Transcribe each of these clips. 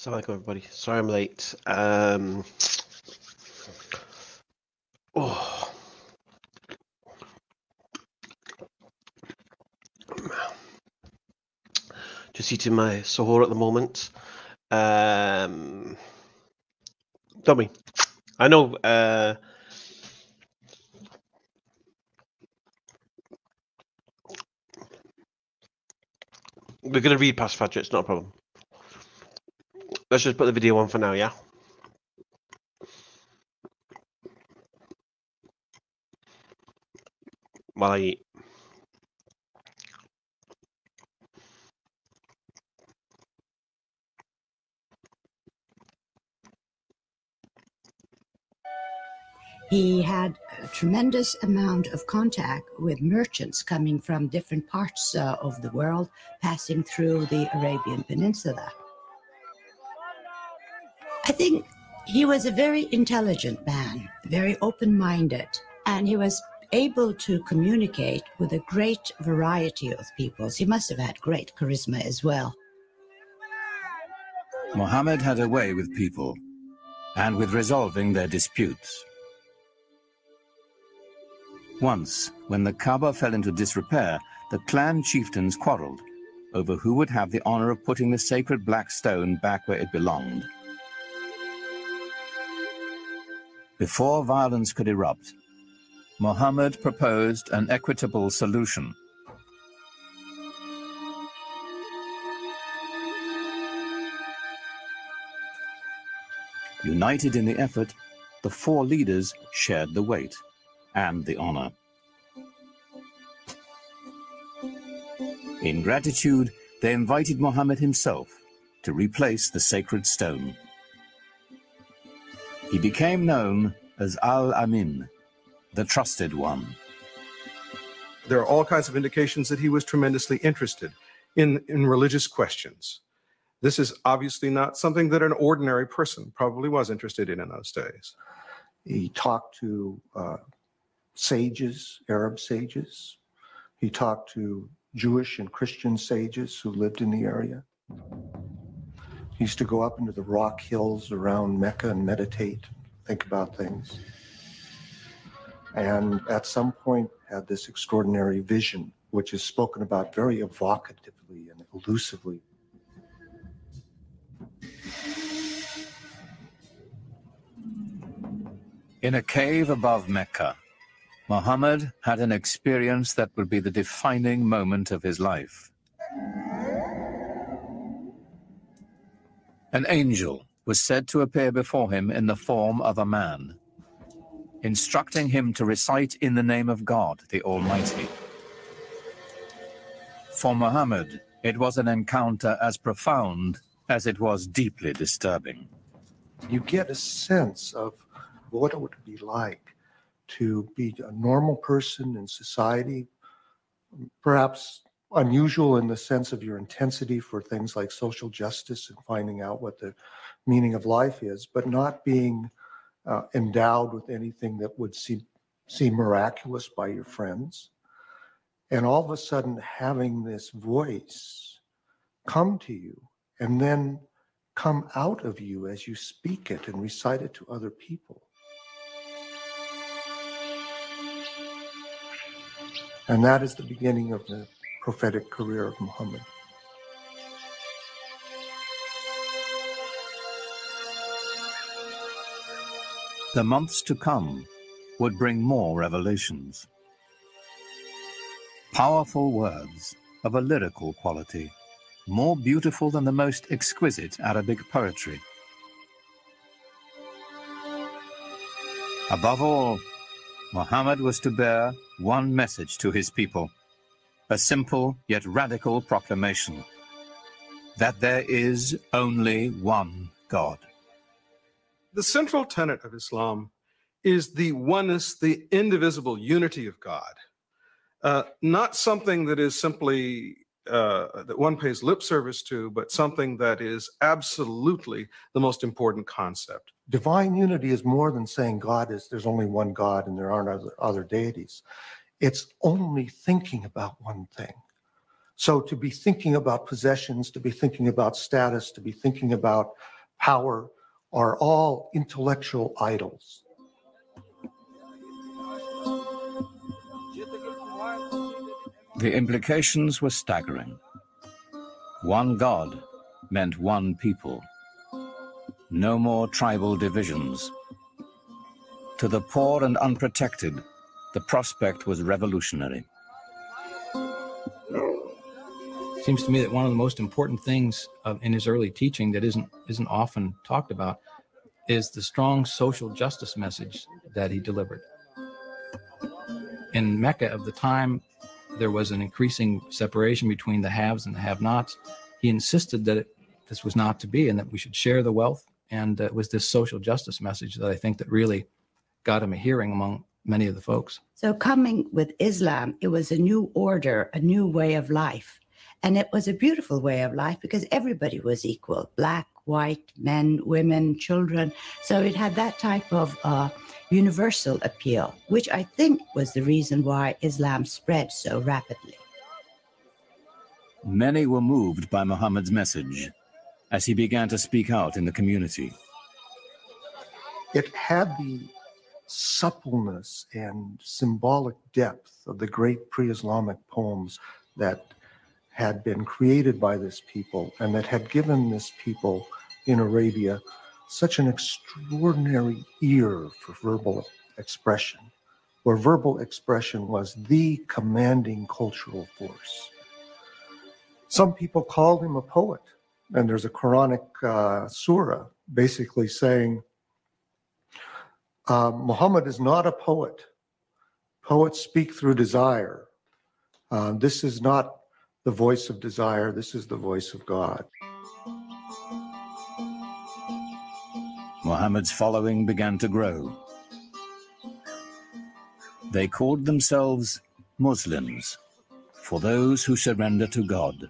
Assalamualaikum, everybody. Sorry I'm late. Um, oh. Just eating my sahur at the moment. Um, dummy. I know. Uh, we're going to read past Fajr. It's not a problem. Let's just put the video on for now, yeah? While I eat. He had a tremendous amount of contact with merchants coming from different parts uh, of the world, passing through the Arabian Peninsula. I think he was a very intelligent man, very open minded, and he was able to communicate with a great variety of peoples. He must have had great charisma as well. Mohammed had a way with people and with resolving their disputes. Once, when the Kaaba fell into disrepair, the clan chieftains quarreled over who would have the honor of putting the sacred black stone back where it belonged. Before violence could erupt, Muhammad proposed an equitable solution. United in the effort, the four leaders shared the weight and the honor. In gratitude, they invited Muhammad himself to replace the sacred stone. He became known as Al-Amin, the trusted one. There are all kinds of indications that he was tremendously interested in, in religious questions. This is obviously not something that an ordinary person probably was interested in in those days. He talked to uh, sages, Arab sages. He talked to Jewish and Christian sages who lived in the area. Used to go up into the rock hills around Mecca and meditate, think about things. And at some point had this extraordinary vision, which is spoken about very evocatively and elusively. In a cave above Mecca, Muhammad had an experience that would be the defining moment of his life. An angel was said to appear before him in the form of a man, instructing him to recite in the name of God, the Almighty. For Muhammad, it was an encounter as profound as it was deeply disturbing. You get a sense of what it would be like to be a normal person in society, perhaps unusual in the sense of your intensity for things like social justice and finding out what the meaning of life is, but not being uh, endowed with anything that would seem, seem miraculous by your friends. And all of a sudden, having this voice come to you and then come out of you as you speak it and recite it to other people. And that is the beginning of the prophetic career of Muhammad. The months to come would bring more revelations. Powerful words of a lyrical quality, more beautiful than the most exquisite Arabic poetry. Above all, Muhammad was to bear one message to his people, a simple yet radical proclamation that there is only one God. The central tenet of Islam is the oneness, the indivisible unity of God, uh, not something that is simply uh, that one pays lip service to, but something that is absolutely the most important concept. Divine unity is more than saying God is, there's only one God and there aren't other, other deities. It's only thinking about one thing. So to be thinking about possessions, to be thinking about status, to be thinking about power are all intellectual idols. The implications were staggering. One God meant one people. No more tribal divisions. To the poor and unprotected, the prospect was revolutionary. Seems to me that one of the most important things uh, in his early teaching that isn't isn't often talked about is the strong social justice message that he delivered. In Mecca of the time, there was an increasing separation between the haves and the have-nots. He insisted that it, this was not to be, and that we should share the wealth. And uh, it was this social justice message that I think that really got him a hearing among many of the folks. So, coming with Islam, it was a new order, a new way of life. And it was a beautiful way of life because everybody was equal black, white, men, women, children. So, it had that type of uh, universal appeal, which I think was the reason why Islam spread so rapidly. Many were moved by Muhammad's message as he began to speak out in the community. It had the suppleness and symbolic depth of the great pre Islamic poems that had been created by this people and that had given this people in Arabia such an extraordinary ear for verbal expression, where verbal expression was the commanding cultural force. Some people called him a poet, and there's a Quranic uh, surah basically saying, uh, Muhammad is not a poet. Poets speak through desire. Uh, this is not the voice of desire, this is the voice of God. Muhammad's following began to grow. They called themselves Muslims, for those who surrender to God.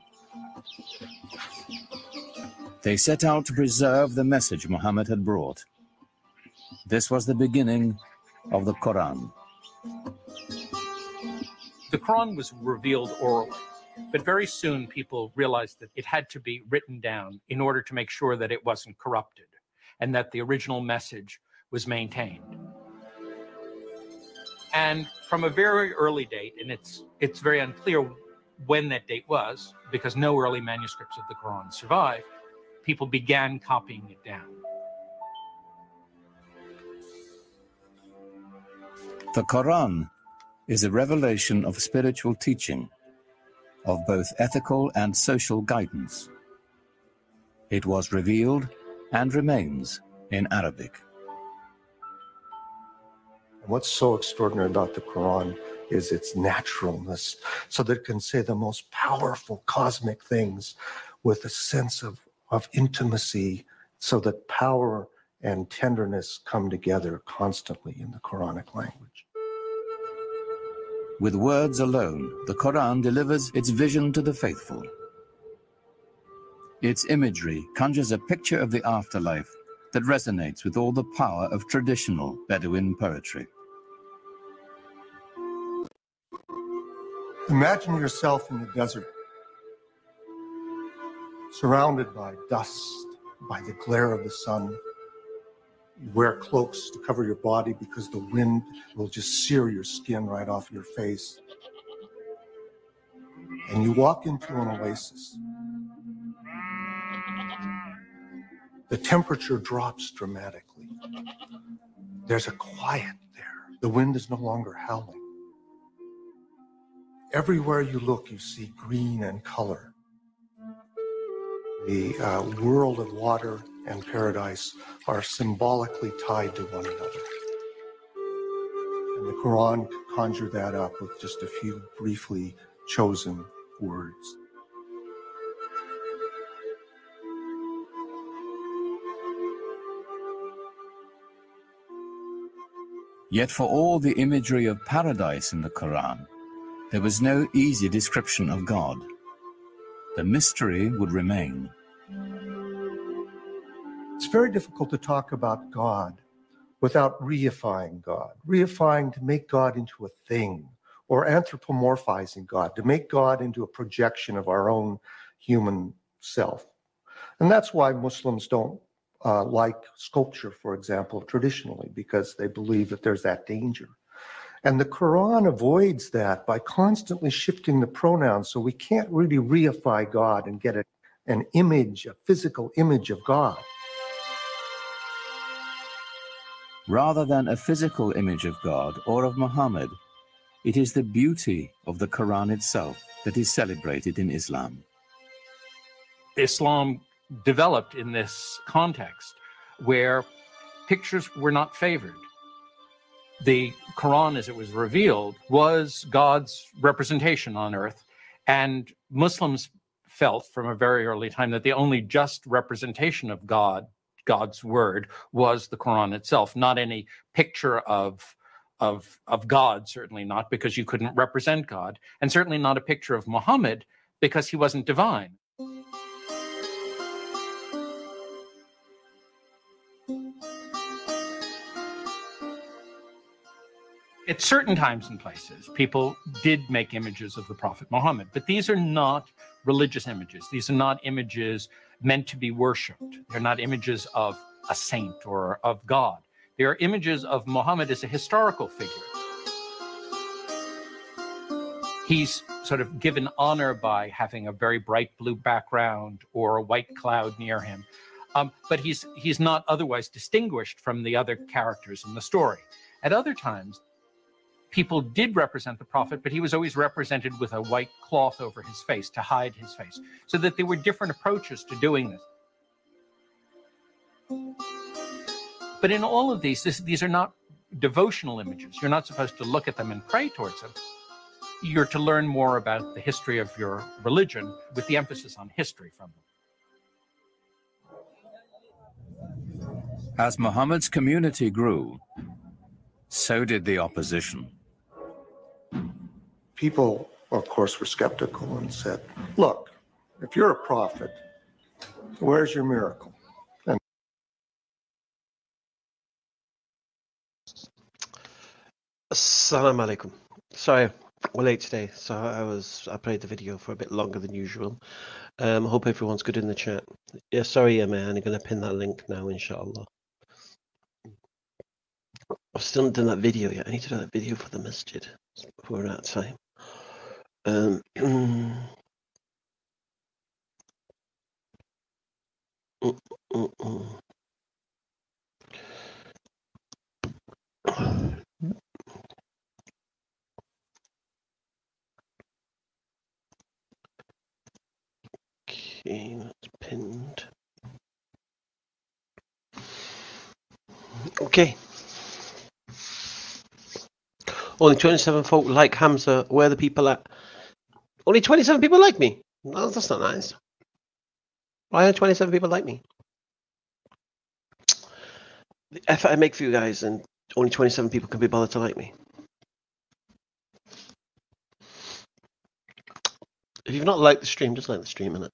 They set out to preserve the message Muhammad had brought this was the beginning of the Quran. The Quran was revealed orally, but very soon people realized that it had to be written down in order to make sure that it wasn't corrupted and that the original message was maintained. And from a very early date, and it's it's very unclear when that date was, because no early manuscripts of the Quran survive, people began copying it down. The Quran is a revelation of spiritual teaching, of both ethical and social guidance. It was revealed and remains in Arabic. What's so extraordinary about the Quran is its naturalness, so that it can say the most powerful cosmic things with a sense of, of intimacy, so that power and tenderness come together constantly in the Quranic language. With words alone, the Quran delivers its vision to the faithful. Its imagery conjures a picture of the afterlife that resonates with all the power of traditional Bedouin poetry. Imagine yourself in the desert, surrounded by dust, by the glare of the sun, wear cloaks to cover your body because the wind will just sear your skin right off your face. And you walk into an oasis. The temperature drops dramatically. There's a quiet there. The wind is no longer howling. Everywhere you look, you see green and color. The uh, world of water and paradise are symbolically tied to one another. And the Quran conjure that up with just a few briefly chosen words. Yet for all the imagery of paradise in the Quran, there was no easy description of God. The mystery would remain. It's very difficult to talk about God without reifying God, reifying to make God into a thing or anthropomorphizing God, to make God into a projection of our own human self. And that's why Muslims don't uh, like sculpture, for example, traditionally, because they believe that there's that danger. And the Quran avoids that by constantly shifting the pronouns so we can't really reify God and get a, an image, a physical image of God. Rather than a physical image of God or of Muhammad, it is the beauty of the Quran itself that is celebrated in Islam. Islam developed in this context where pictures were not favored. The Quran, as it was revealed, was God's representation on earth. And Muslims felt from a very early time that the only just representation of God, God's word, was the Quran itself, not any picture of of of God, certainly not because you couldn't represent God, and certainly not a picture of Muhammad because he wasn't divine. At certain times and places, people did make images of the Prophet Muhammad, but these are not religious images. These are not images meant to be worshipped. They're not images of a saint or of God. They are images of Muhammad as a historical figure. He's sort of given honor by having a very bright blue background or a white cloud near him. Um, but he's he's not otherwise distinguished from the other characters in the story. At other times, people did represent the prophet, but he was always represented with a white cloth over his face to hide his face, so that there were different approaches to doing this. But in all of these, this, these are not devotional images. You're not supposed to look at them and pray towards them. You're to learn more about the history of your religion with the emphasis on history from them. As Muhammad's community grew, so did the opposition people, of course, were skeptical and said, look, if you're a prophet, where's your miracle? And Assalamu alaikum. Sorry, we're late today, so I was I played the video for a bit longer than usual. Um, hope everyone's good in the chat. Yeah, sorry, yeah, man. I'm gonna pin that link now, inshallah. I've still not done that video yet. I need to do that video for the masjid we're out of time. Um. Okay, that's pinned. Okay. Only 27 folk like Hamza. Where the people at? Only 27 people like me. No, that's not nice. Why are 27 people like me? The effort I make for you guys, and only 27 people can be bothered to like me. If you've not liked the stream, just like the stream in it.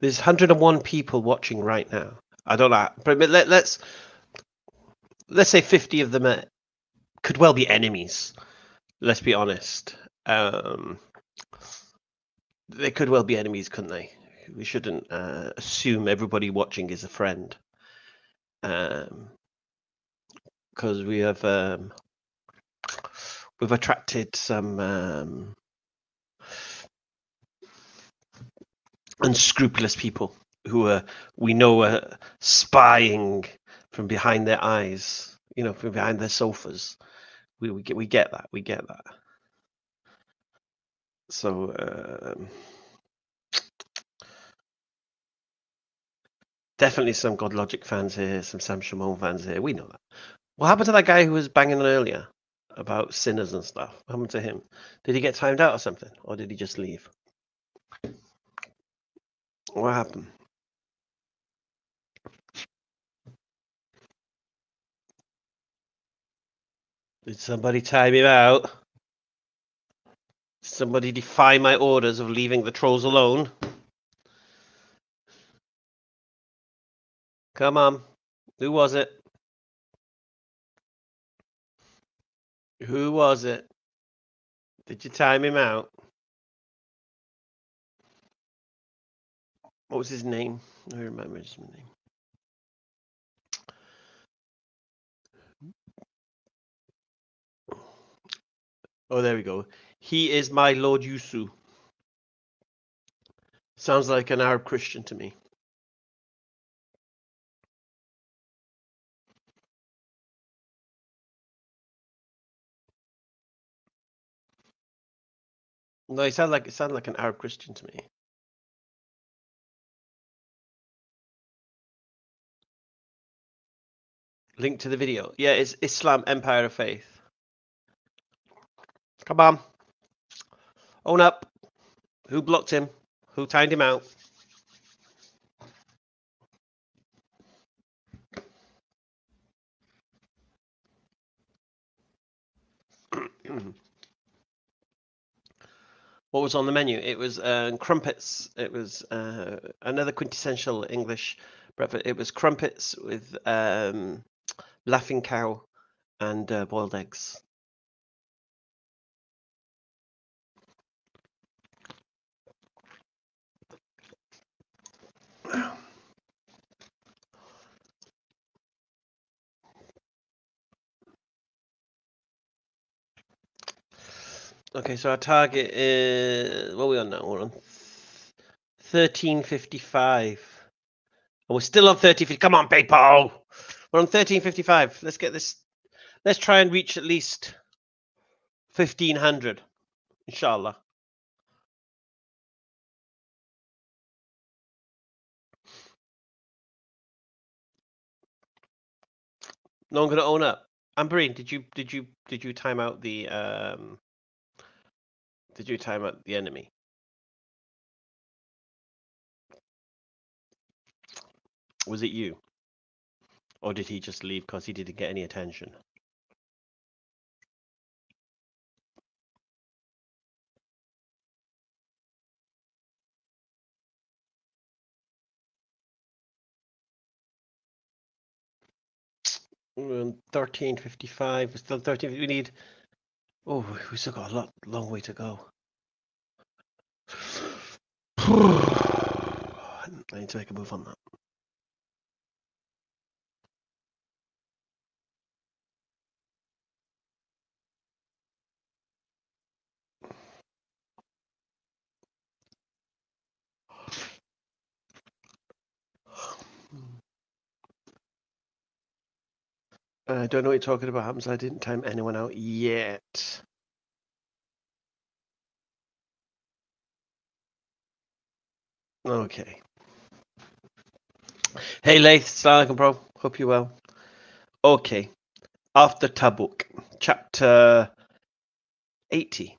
There's 101 people watching right now. I don't know, but let, let's let's say 50 of them are, could well be enemies. Let's be honest. Um, they could well be enemies, couldn't they? We shouldn't uh, assume everybody watching is a friend. Because um, we have um, we've attracted some um, unscrupulous people who are we know are spying from behind their eyes, you know, from behind their sofas. We we get we get that. We get that. So um, definitely some God Logic fans here, some Sam Shamoun fans here. We know that. What happened to that guy who was banging earlier about sinners and stuff? What happened to him? Did he get timed out or something, or did he just leave? What happened? Did somebody time him out? Did somebody defy my orders of leaving the trolls alone? Come on. Who was it? Who was it? Did you time him out? What was his name? I remember his name. Oh, there we go. He is my Lord Yusu. Sounds like an Arab Christian to me. No, he sounded like it sounded like an Arab Christian to me. Link to the video. Yeah, it's Islam Empire of Faith. Come on. Own up. Who blocked him? Who timed him out? what was on the menu? It was uh, crumpets. It was uh, another quintessential English breakfast. It was crumpets with um, laughing cow and uh, boiled eggs. Okay, so our target is what are we on now? We're on thirteen fifty five. And we're still on thirty. Come on, people! We're on thirteen fifty five. Let's get this. Let's try and reach at least fifteen hundred, inshallah. No one gonna own up. Amberine, did you did you did you time out the um did you time out the enemy? Was it you? Or did he just leave because he didn't get any attention? We're 1355. We're still 13. We need. Oh, we still got a lot, long way to go. I need to make a move on that. I don't know what you're talking about, Happens I didn't time anyone out yet. Okay. Hey, Assalamu alaikum, bro. Hope you're well. Okay. After Tabuk, chapter 80.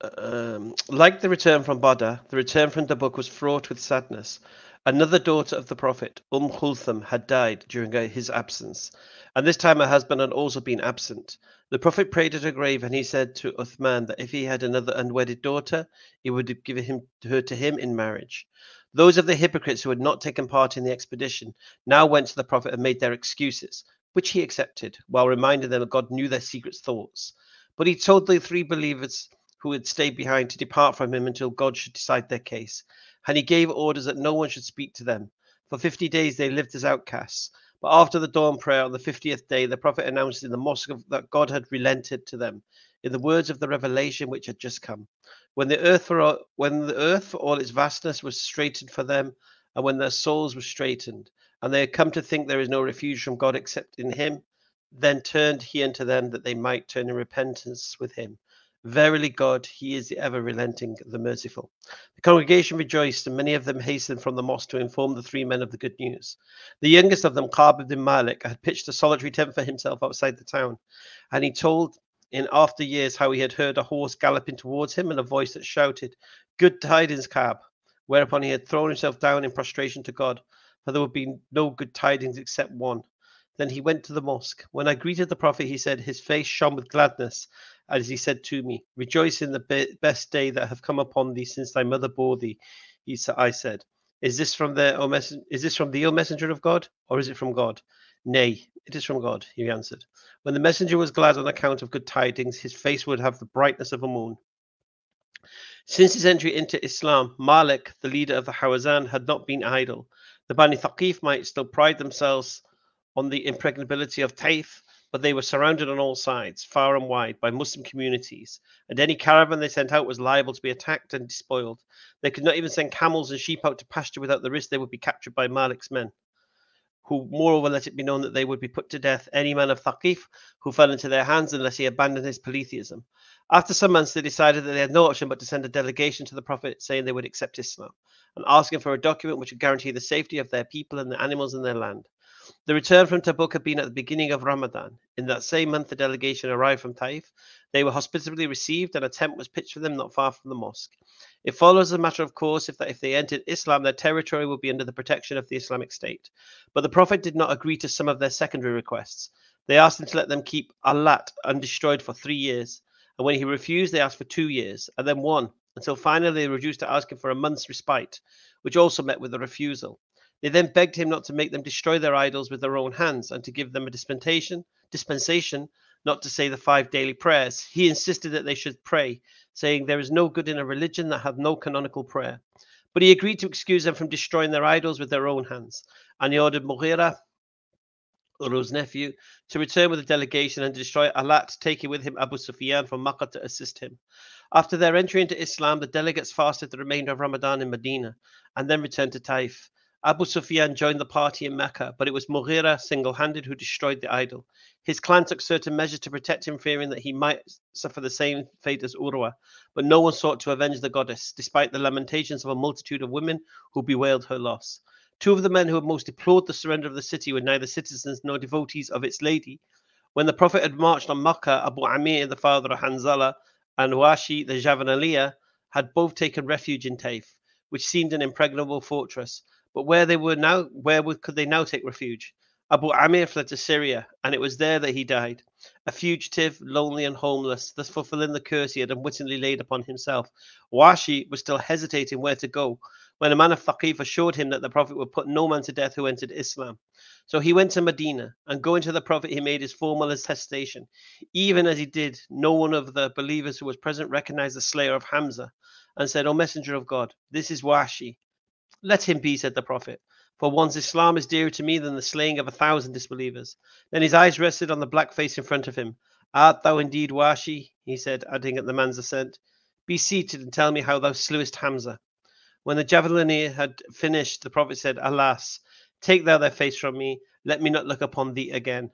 Um, like the return from Badr, the return from Tabuk was fraught with sadness. Another daughter of the Prophet, Umm Kulthum, had died during his absence, and this time her husband had also been absent. The Prophet prayed at her grave, and he said to Uthman that if he had another unwedded daughter, he would give him, her to him in marriage. Those of the hypocrites who had not taken part in the expedition now went to the Prophet and made their excuses, which he accepted, while reminding them that God knew their secret thoughts. But he told the three believers who had stayed behind to depart from him until God should decide their case. And he gave orders that no one should speak to them. For fifty days they lived as outcasts. But after the dawn prayer on the fiftieth day, the prophet announced in the mosque that God had relented to them in the words of the revelation which had just come. When the earth for all, when the earth for all its vastness was straightened for them, and when their souls were straightened, and they had come to think there is no refuge from God except in Him, then turned He unto them that they might turn in repentance with Him Verily, God, He is the ever relenting, the merciful. The congregation rejoiced, and many of them hastened from the mosque to inform the three men of the good news. The youngest of them, Ka'b ibn Malik, had pitched a solitary tent for himself outside the town, and he told in after years how he had heard a horse galloping towards him and a voice that shouted, Good tidings, Ka'b. Whereupon he had thrown himself down in prostration to God, for there would be no good tidings except one. Then he went to the mosque. When I greeted the Prophet, he said, His face shone with gladness, as he said to me, Rejoice in the be- best day that have come upon thee since thy mother bore thee. He I said, Is this from the oh, o messen- is this from the O messenger of God, or is it from God? Nay, it is from God, he answered. When the messenger was glad on account of good tidings, his face would have the brightness of a moon. Since his entry into Islam, Malik, the leader of the Hawazin, had not been idle. The Bani Thaqif might still pride themselves on the impregnability of Taif, but they were surrounded on all sides, far and wide, by Muslim communities, and any caravan they sent out was liable to be attacked and despoiled. They could not even send camels and sheep out to pasture without the risk they would be captured by Malik's men who moreover let it be known that they would be put to death any man of Thaqif who fell into their hands unless he abandoned his polytheism. After some months, they decided that they had no option but to send a delegation to the Prophet saying they would accept Islam and asking for a document which would guarantee the safety of their people and the animals in their land. The return from Tabuk had been at the beginning of Ramadan. In that same month, the delegation arrived from Taif. They were hospitably received, and a tent was pitched for them not far from the mosque. It follows as a matter of course if, that if they entered Islam, their territory would be under the protection of the Islamic State. But the Prophet did not agree to some of their secondary requests. They asked him to let them keep Alat undestroyed for three years, and when he refused, they asked for two years, and then one, until finally they reduced to asking for a month's respite, which also met with a refusal. They then begged him not to make them destroy their idols with their own hands and to give them a dispensation, dispensation not to say the five daily prayers. He insisted that they should pray, saying there is no good in a religion that hath no canonical prayer. But he agreed to excuse them from destroying their idols with their own hands, and he ordered Mughira, Urwa's nephew, to return with a delegation and destroy Alat, taking with him Abu Sufyan from Makkah to assist him. After their entry into Islam, the delegates fasted the remainder of Ramadan in Medina and then returned to Taif. Abu Sufyan joined the party in Mecca, but it was Mughira single handed who destroyed the idol. His clan took certain measures to protect him, fearing that he might suffer the same fate as Urwa, but no one sought to avenge the goddess, despite the lamentations of a multitude of women who bewailed her loss. Two of the men who had most deplored the surrender of the city were neither citizens nor devotees of its lady. When the Prophet had marched on Makkah, Abu Amir, the father of Hanzala, and Wahshi, the Javanaliya, had both taken refuge in Taif, which seemed an impregnable fortress. But where they were now, where could they now take refuge? Abu Amir fled to Syria, and it was there that he died, a fugitive, lonely, and homeless, thus fulfilling the curse he had unwittingly laid upon himself. Wahshi was still hesitating where to go when a man of Thaqif assured him that the Prophet would put no man to death who entered Islam. So he went to Medina, and going to the Prophet, he made his formal attestation. Even as he did, no one of the believers who was present recognized the slayer of Hamza, and said, O Messenger of God, this is Wahshi. Let him be, said the Prophet, for one's Islam is dearer to me than the slaying of a thousand disbelievers. Then his eyes rested on the black face in front of him. Art thou indeed Wahshi? he said, adding at the man's assent, Be seated and tell me how thou slewest Hamza. When the javeliner had finished, the Prophet said, Alas, take thou thy face from me, let me not look upon thee again.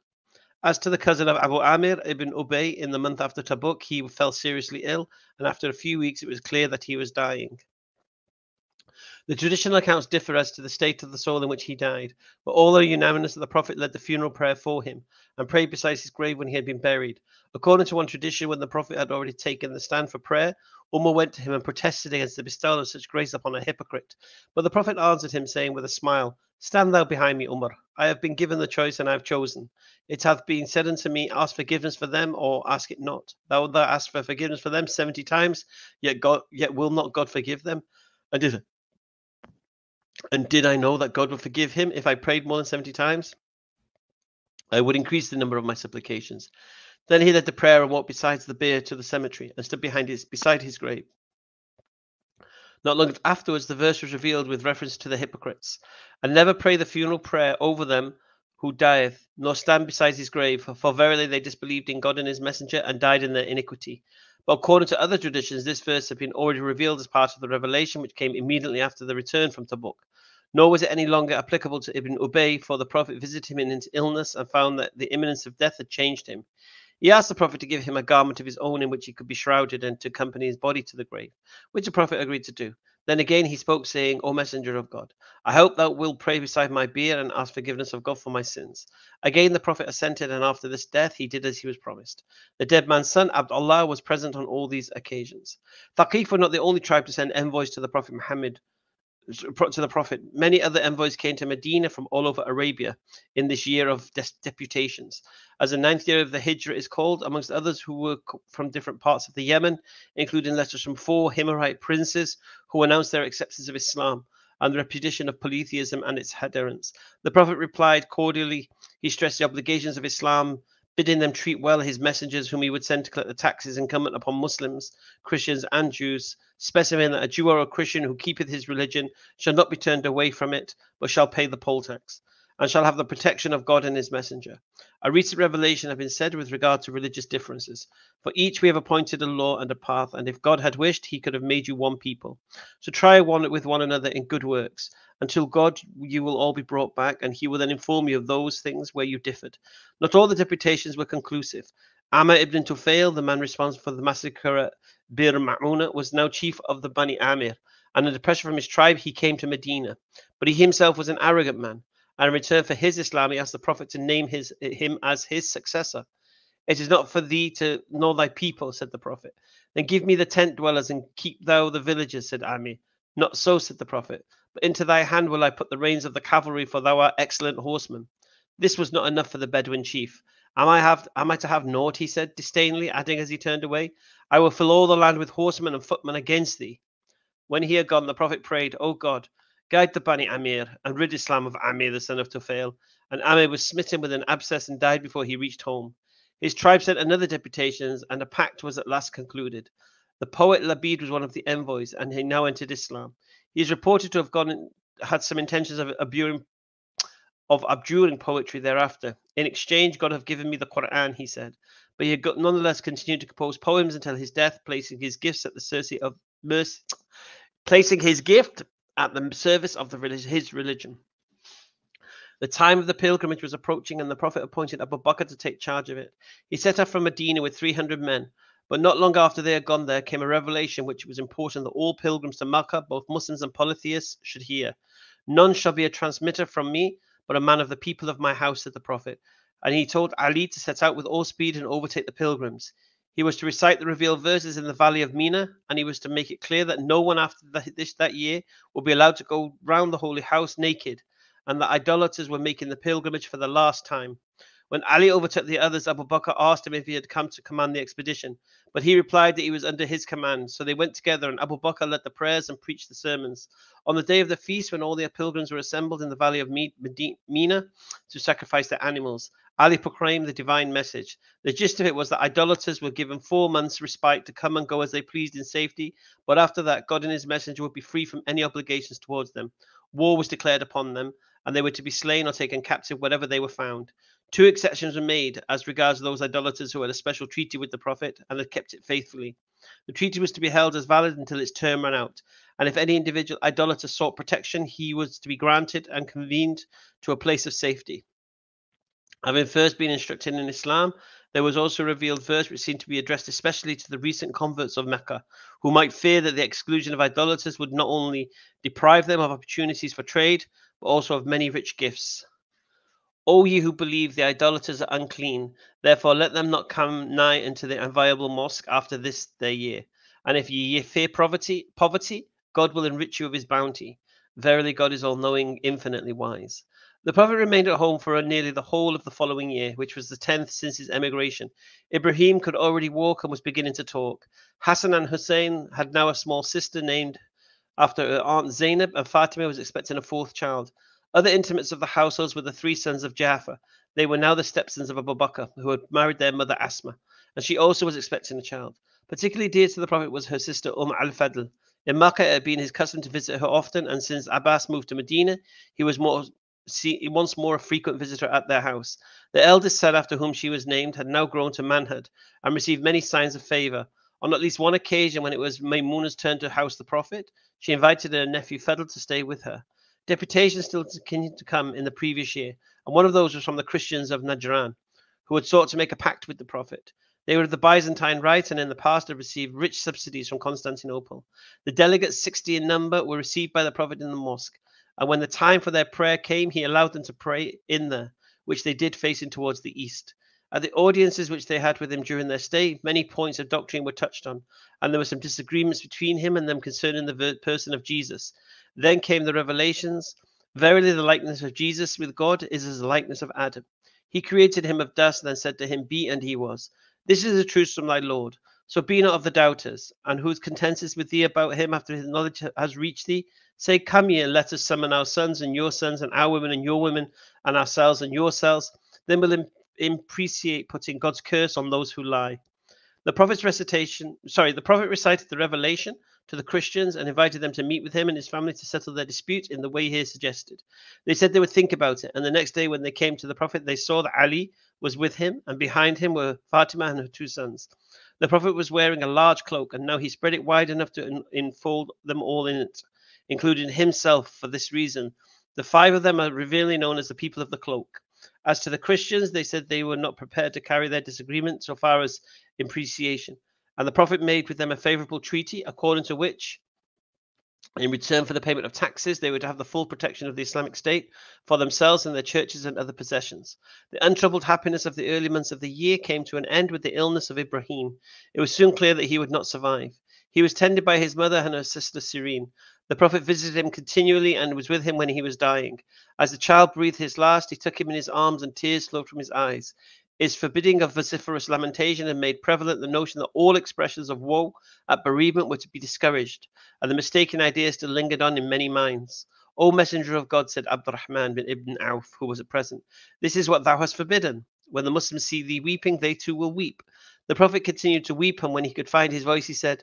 As to the cousin of Abu Amir ibn Ubay, in the month after Tabuk, he fell seriously ill, and after a few weeks it was clear that he was dying. The traditional accounts differ as to the state of the soul in which he died, but all are unanimous that the Prophet led the funeral prayer for him and prayed beside his grave when he had been buried. According to one tradition, when the Prophet had already taken the stand for prayer, Umar went to him and protested against the bestowal of such grace upon a hypocrite. But the Prophet answered him, saying with a smile, Stand thou behind me, Umar. I have been given the choice, and I have chosen. It hath been said unto me, Ask forgiveness for them, or ask it not. Thou thou ask for forgiveness for them seventy times, yet God yet will not God forgive them? And did and did I know that God would forgive him if I prayed more than 70 times? I would increase the number of my supplications. Then he led the prayer and walked beside the bier to the cemetery and stood behind his beside his grave. Not long afterwards, the verse was revealed with reference to the hypocrites. And never pray the funeral prayer over them who dieth, nor stand beside his grave, for verily they disbelieved in God and his messenger and died in their iniquity. But according to other traditions, this verse had been already revealed as part of the revelation which came immediately after the return from Tabuk. Nor was it any longer applicable to Ibn Ubay, for the Prophet visited him in his illness and found that the imminence of death had changed him. He asked the Prophet to give him a garment of his own in which he could be shrouded and to accompany his body to the grave, which the Prophet agreed to do. Then again he spoke, saying, O Messenger of God, I hope thou wilt pray beside my bier and ask forgiveness of God for my sins. Again the Prophet assented, and after this death he did as he was promised. The dead man's son, Abdullah, was present on all these occasions. Thaqif were not the only tribe to send envoys to the Prophet Muhammad to the Prophet. Many other envoys came to Medina from all over Arabia in this year of deputations. As the ninth year of the Hijra is called, amongst others who were from different parts of the Yemen, including letters from four Himyarite princes who announced their acceptance of Islam. and the repudiation of polytheism and its adherents. The Prophet replied cordially. He stressed the obligations of Islam, bidding them treat well his messengers, whom he would send to collect the taxes incumbent upon Muslims, Christians, and Jews, specifying that a Jew or a Christian who keepeth his religion shall not be turned away from it, but shall pay the poll tax and shall have the protection of God and his messenger. A recent revelation has been said with regard to religious differences. For each we have appointed a law and a path, and if God had wished, he could have made you one people. So try one with one another in good works. Until God, you will all be brought back, and he will then inform you of those things where you differed. Not all the deputations were conclusive. Amr ibn Tufail, the man responsible for the massacre at Bir Ma'una, was now chief of the Bani Amir, and under pressure from his tribe, he came to Medina. But he himself was an arrogant man and in return for his Islam, he asked the Prophet to name his him as his successor. It is not for thee to know thy people, said the Prophet. Then give me the tent dwellers and keep thou the villagers, said Ami. Not so, said the Prophet, but into thy hand will I put the reins of the cavalry, for thou art excellent horseman. This was not enough for the Bedouin chief. Am I have am I to have naught? he said disdainfully, adding as he turned away, I will fill all the land with horsemen and footmen against thee. When he had gone, the Prophet prayed, O God, guide the Bani Amir, and rid Islam of Amir, the son of Tufail. And Amir was smitten with an abscess and died before he reached home. His tribe sent another deputation, and a pact was at last concluded. The poet Labid was one of the envoys, and he now entered Islam. He is reported to have gone had some intentions of abjuring of abjuring poetry thereafter. In exchange, God have given me the Quran, he said. But he had nonetheless continued to compose poems until his death, placing his gifts at the mercy of mercy, placing his gift at the service of the, his religion. The time of the pilgrimage was approaching, and the Prophet appointed Abu Bakr to take charge of it. He set off from Medina with 300 men, but not long after they had gone there came a revelation which it was important that all pilgrims to Makkah, both Muslims and polytheists, should hear. None shall be a transmitter from me, but a man of the people of my house, said the Prophet. And he told Ali to set out with all speed and overtake the pilgrims. He was to recite the revealed verses in the valley of Mina, and he was to make it clear that no one after this that year would be allowed to go round the holy house naked, and that idolaters were making the pilgrimage for the last time. When Ali overtook the others, Abu Bakr asked him if he had come to command the expedition, but he replied that he was under his command. So they went together, and Abu Bakr led the prayers and preached the sermons. On the day of the feast, when all the pilgrims were assembled in the valley of Mina to sacrifice their animals, Ali proclaimed the divine message. The gist of it was that idolaters were given four months' respite to come and go as they pleased in safety, but after that, God and his messenger would be free from any obligations towards them. War was declared upon them, and they were to be slain or taken captive wherever they were found. Two exceptions were made as regards those idolaters who had a special treaty with the Prophet and had kept it faithfully. The treaty was to be held as valid until its term ran out, and if any individual idolater sought protection, he was to be granted and convened to a place of safety. Having first been instructed in Islam, there was also revealed verse which seemed to be addressed especially to the recent converts of Mecca, who might fear that the exclusion of idolaters would not only deprive them of opportunities for trade, but also of many rich gifts. O ye who believe the idolaters are unclean, therefore let them not come nigh unto the inviolable mosque after this their year. And if ye fear poverty, poverty, God will enrich you of his bounty. Verily, God is all knowing, infinitely wise. The Prophet remained at home for nearly the whole of the following year, which was the tenth since his emigration. Ibrahim could already walk and was beginning to talk. Hassan and Hussein had now a small sister named after her aunt Zainab, and Fatima was expecting a fourth child. Other intimates of the households were the three sons of Jafar. They were now the stepsons of Abu Bakr, who had married their mother Asma, and she also was expecting a child. Particularly dear to the Prophet was her sister Umm al Fadl. In Makkah, it had been his custom to visit her often, and since Abbas moved to Medina, he was more see, once more a frequent visitor at their house. The eldest son, after whom she was named, had now grown to manhood and received many signs of favor. On at least one occasion, when it was Maymuna's turn to house the Prophet, she invited her nephew Fadl to stay with her. Deputations still continued to come in the previous year, and one of those was from the Christians of Najran, who had sought to make a pact with the Prophet. They were of the Byzantine Rite and in the past had received rich subsidies from Constantinople. The delegates, 60 in number, were received by the Prophet in the mosque. And when the time for their prayer came, he allowed them to pray in there, which they did facing towards the east. At the audiences which they had with him during their stay, many points of doctrine were touched on, and there were some disagreements between him and them concerning the person of Jesus. Then came the revelations. Verily, the likeness of Jesus with God is as the likeness of Adam. He created him of dust, and then said to him, Be, and he was. This is the truth from thy Lord. So be not of the doubters, and who contends with thee about him after his knowledge has reached thee? Say, Come ye, and let us summon our sons and your sons, and our women and your women, and ourselves and yourselves. Then we'll im- impreciate putting God's curse on those who lie. The prophet's recitation, sorry, the prophet recited the revelation to the Christians and invited them to meet with him and his family to settle their dispute in the way he suggested. They said they would think about it, and the next day when they came to the prophet, they saw that Ali was with him, and behind him were Fatima and her two sons. The prophet was wearing a large cloak, and now he spread it wide enough to enfold them all in it, including himself. For this reason, the five of them are revealingly known as the people of the cloak. As to the Christians, they said they were not prepared to carry their disagreement so far as impreciation. And the Prophet made with them a favorable treaty, according to which, in return for the payment of taxes, they would have the full protection of the Islamic State for themselves and their churches and other possessions. The untroubled happiness of the early months of the year came to an end with the illness of Ibrahim. It was soon clear that he would not survive. He was tended by his mother and her sister Sirin. The Prophet visited him continually and was with him when he was dying. As the child breathed his last, he took him in his arms and tears flowed from his eyes. His forbidding of vociferous lamentation and made prevalent the notion that all expressions of woe at bereavement were to be discouraged, and the mistaken idea still lingered on in many minds. O Messenger of God, said Abdurrahman bin Ibn Auf, who was present, this is what thou hast forbidden. When the Muslims see thee weeping, they too will weep. The Prophet continued to weep, and when he could find his voice, he said,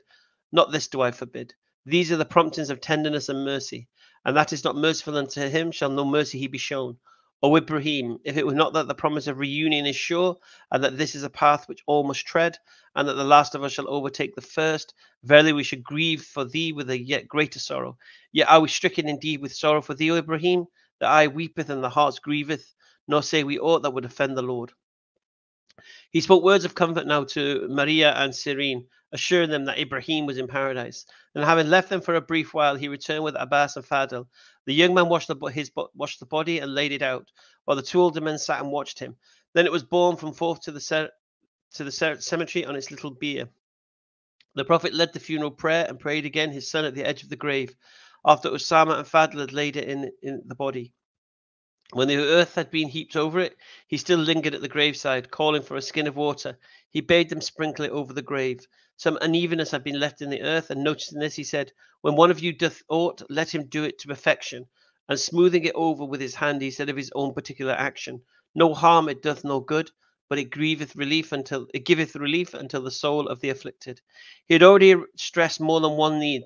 Not this do I forbid. These are the promptings of tenderness and mercy, and that is not merciful unto him shall no mercy he be shown. O Ibrahim, if it were not that the promise of reunion is sure, and that this is a path which all must tread, and that the last of us shall overtake the first, verily we should grieve for thee with a yet greater sorrow. Yet are we stricken indeed with sorrow for thee, O Ibrahim, the eye weepeth and the heart grieveth, nor say we aught that would offend the Lord. He spoke words of comfort now to Maria and Sirin, assuring them that Ibrahim was in paradise. And having left them for a brief while, he returned with Abbas and Fadl. The young man washed the, his, washed the body and laid it out, while the two older men sat and watched him. Then it was borne from forth to the, to the cemetery on its little bier. The Prophet led the funeral prayer and prayed again his son at the edge of the grave, after Osama and Fadl had laid it in, in the body. When the earth had been heaped over it, he still lingered at the graveside, calling for a skin of water. He bade them sprinkle it over the grave. Some unevenness had been left in the earth, and noticing this, he said, When one of you doth aught, let him do it to perfection. And smoothing it over with his hand, he said of his own particular action, No harm it doth no good, but it grieveth relief until it giveth relief until the soul of the afflicted. He had already stressed more than one need,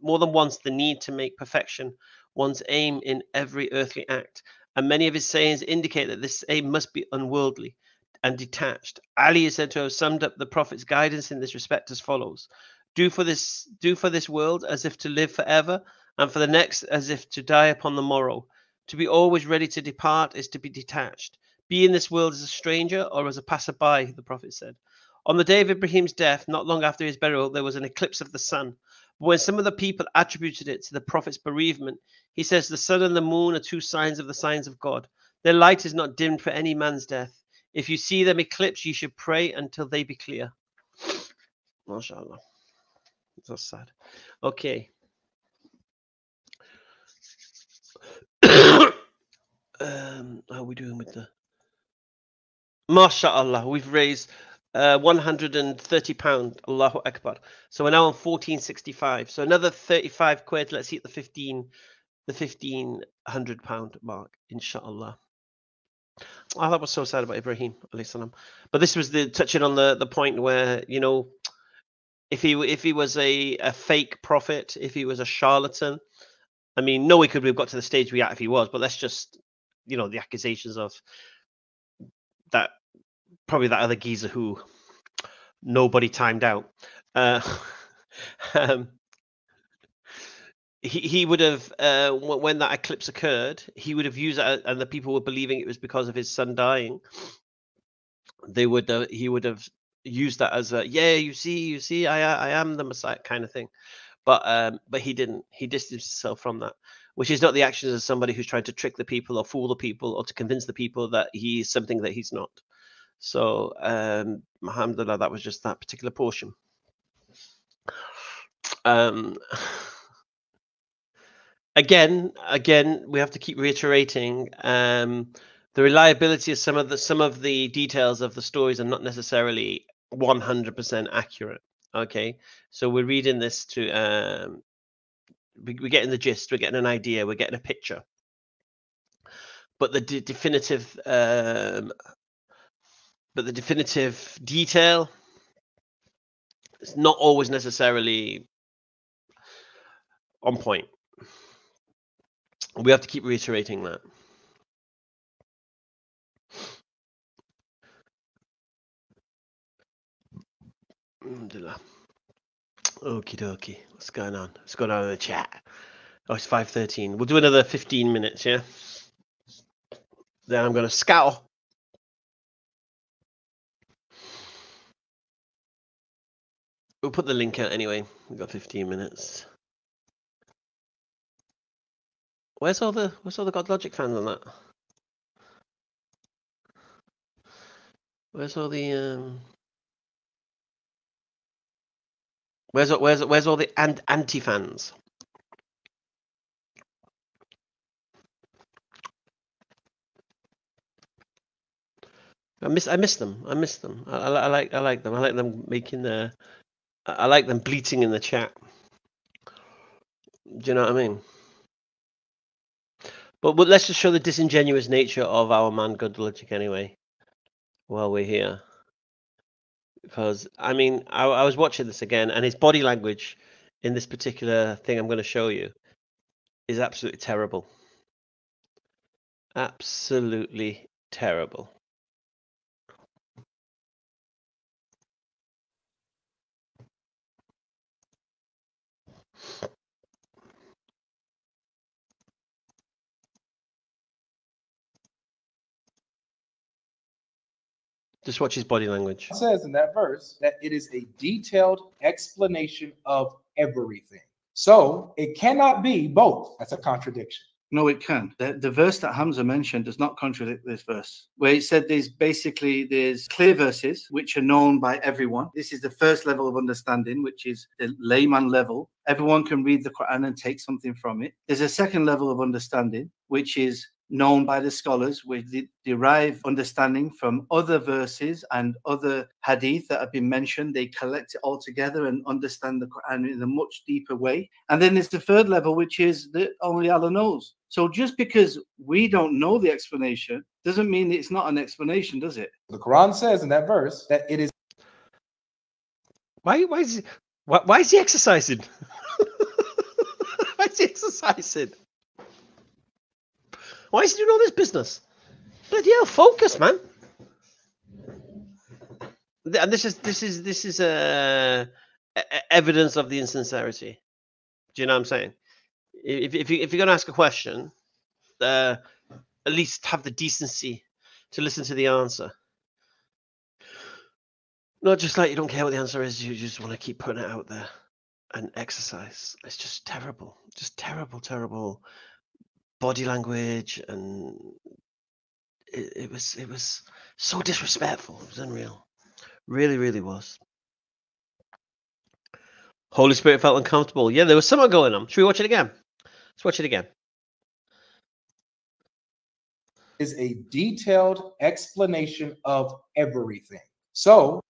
more than once the need to make perfection one's aim in every earthly act and many of his sayings indicate that this aim must be unworldly and detached. Ali is said to have summed up the Prophet's guidance in this respect as follows: Do for this, do for this world as if to live forever, and for the next as if to die upon the morrow. To be always ready to depart is to be detached. Be in this world as a stranger or as a passerby, the Prophet said. On the day of Ibrahim's death, not long after his burial, there was an eclipse of the sun. But when some of the people attributed it to the prophet's bereavement, he says the sun and the moon are two signs of the signs of God. Their light is not dimmed for any man's death. If you see them eclipsed, you should pray until they be clear. MashaAllah. So sad. Okay. um, how are we doing with the MashaAllah? We've raised uh, 130 pound allahu akbar so we're now on 1465 so another 35 quid let's hit the 15 the 1500 pound mark inshallah oh that was so sad about ibrahim but this was the touching on the the point where you know if he if he was a, a fake prophet if he was a charlatan i mean no we could we have got to the stage we at if he was but let's just you know the accusations of that probably that other geezer who nobody timed out. Uh, um, he, he would have uh, when that eclipse occurred he would have used it and the people were believing it was because of his son dying. They would uh, he would have used that as a yeah you see you see i i am the messiah kind of thing. But um but he didn't. He distanced himself from that which is not the actions of somebody who's trying to trick the people or fool the people or to convince the people that he's something that he's not. So, um, alhamdulillah, that was just that particular portion. Um, again, again, we have to keep reiterating um, the reliability of some of the some of the details of the stories are not necessarily 100% accurate. Okay, so we're reading this to um, we, we're getting the gist, we're getting an idea, we're getting a picture. But the de- definitive, um, but the definitive detail, it's not always necessarily on point. We have to keep reiterating that. Okie dokie. What's going on? Going on in the chat? Oh, it's 5.13. We'll do another 15 minutes, yeah? Then I'm going to scour. We'll put the link out anyway. We've got 15 minutes. Where's all the where's all the God Logic fans on that? Where's all the um Where's where's where's all the ant- anti fans? I miss I miss them. I miss them. I, I, I like I like them. I like them making the. I I like them bleating in the chat. Do you know what I mean? But, but let's just show the disingenuous nature of our man God Logic anyway, while we're here. Because I mean, I, I was watching this again, and his body language in this particular thing I'm going to show you is absolutely terrible. Absolutely terrible. Just watch his body language. It says in that verse that it is a detailed explanation of everything. So it cannot be both. That's a contradiction. No, it can. The, the verse that Hamza mentioned does not contradict this verse, where it said there's basically there's clear verses which are known by everyone. This is the first level of understanding, which is the layman level. Everyone can read the Quran and take something from it. There's a second level of understanding, which is known by the scholars, which de- derive understanding from other verses and other hadith that have been mentioned. They collect it all together and understand the Quran in a much deeper way. And then there's the third level, which is that only Allah knows. So just because we don't know the explanation doesn't mean it's not an explanation, does it? The Quran says in that verse that it is Why? Why is he? Why, why is he exercising? why is he exercising? Why is he doing all this business? Bloody hell, focus, man. And this is this is this is uh, evidence of the insincerity. Do you know what I'm saying? If if you if you're gonna ask a question, uh, at least have the decency to listen to the answer. Not just like you don't care what the answer is, you just want to keep putting it out there and exercise. It's just terrible, just terrible, terrible body language, and it, it was it was so disrespectful. It was unreal, really, really was. Holy Spirit felt uncomfortable. Yeah, there was something going on. Should we watch it again? Let's watch it again. is a detailed explanation of everything. So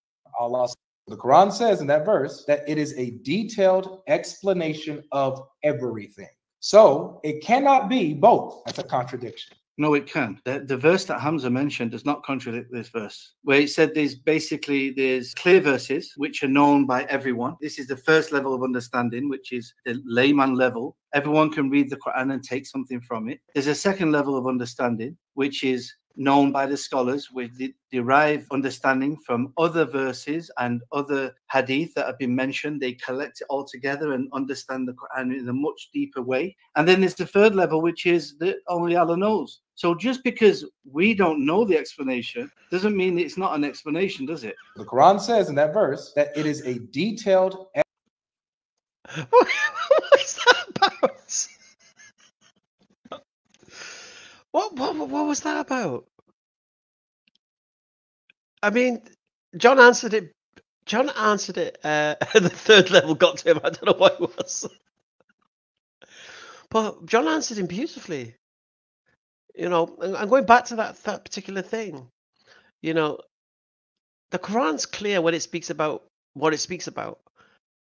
Allah the Quran says in that verse that it is a detailed explanation of everything. So it cannot be both. That's a contradiction. No, it can. The, the verse that Hamza mentioned does not contradict this verse, where it said there's basically there's clear verses which are known by everyone. This is the first level of understanding, which is the layman level. Everyone can read the Quran and take something from it. There's a second level of understanding, which is known by the scholars, which de- derive understanding from other verses and other hadith that have been mentioned. They collect it all together and understand the Quran in a much deeper way. And then there's the third level, which is that only Allah knows. So just because we don't know the explanation doesn't mean it's not an explanation, does it? The Quran says in that verse that it is a detailed what is that about? What, what what was that about? I mean, John answered it. John answered it. Uh, the third level got to him. I don't know what it was, but John answered him beautifully. You know, I'm going back to that that particular thing. You know, the Quran's clear when it speaks about what it speaks about.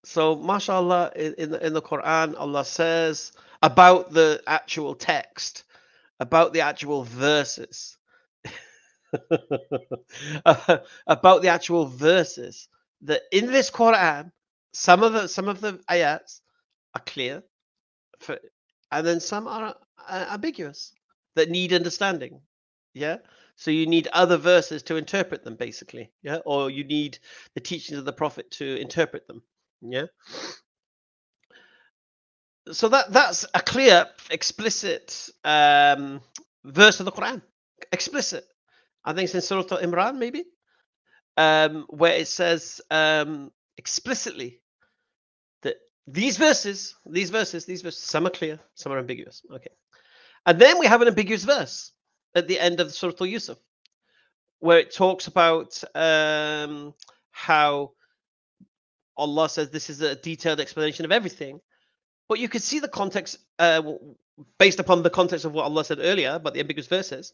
So, mashallah, in, in the in the Quran, Allah says about the actual text, about the actual verses, about the actual verses that in this Quran, some of the some of the ayats are clear, for, and then some are uh, ambiguous that need understanding. Yeah. So you need other verses to interpret them, basically. Yeah. Or you need the teachings of the Prophet to interpret them. Yeah. So that that's a clear, explicit um, verse of the Quran. Explicit. I think it's in Surah Al Imran, maybe, um, where it says um, explicitly that these verses, these verses, these verses, some are clear, some are ambiguous. Okay. And then we have an ambiguous verse at the end of Surah Al Yusuf, where it talks about um, how Allah says this is a detailed explanation of everything. But you could see the context uh, based upon the context of what Allah said earlier about the ambiguous verses.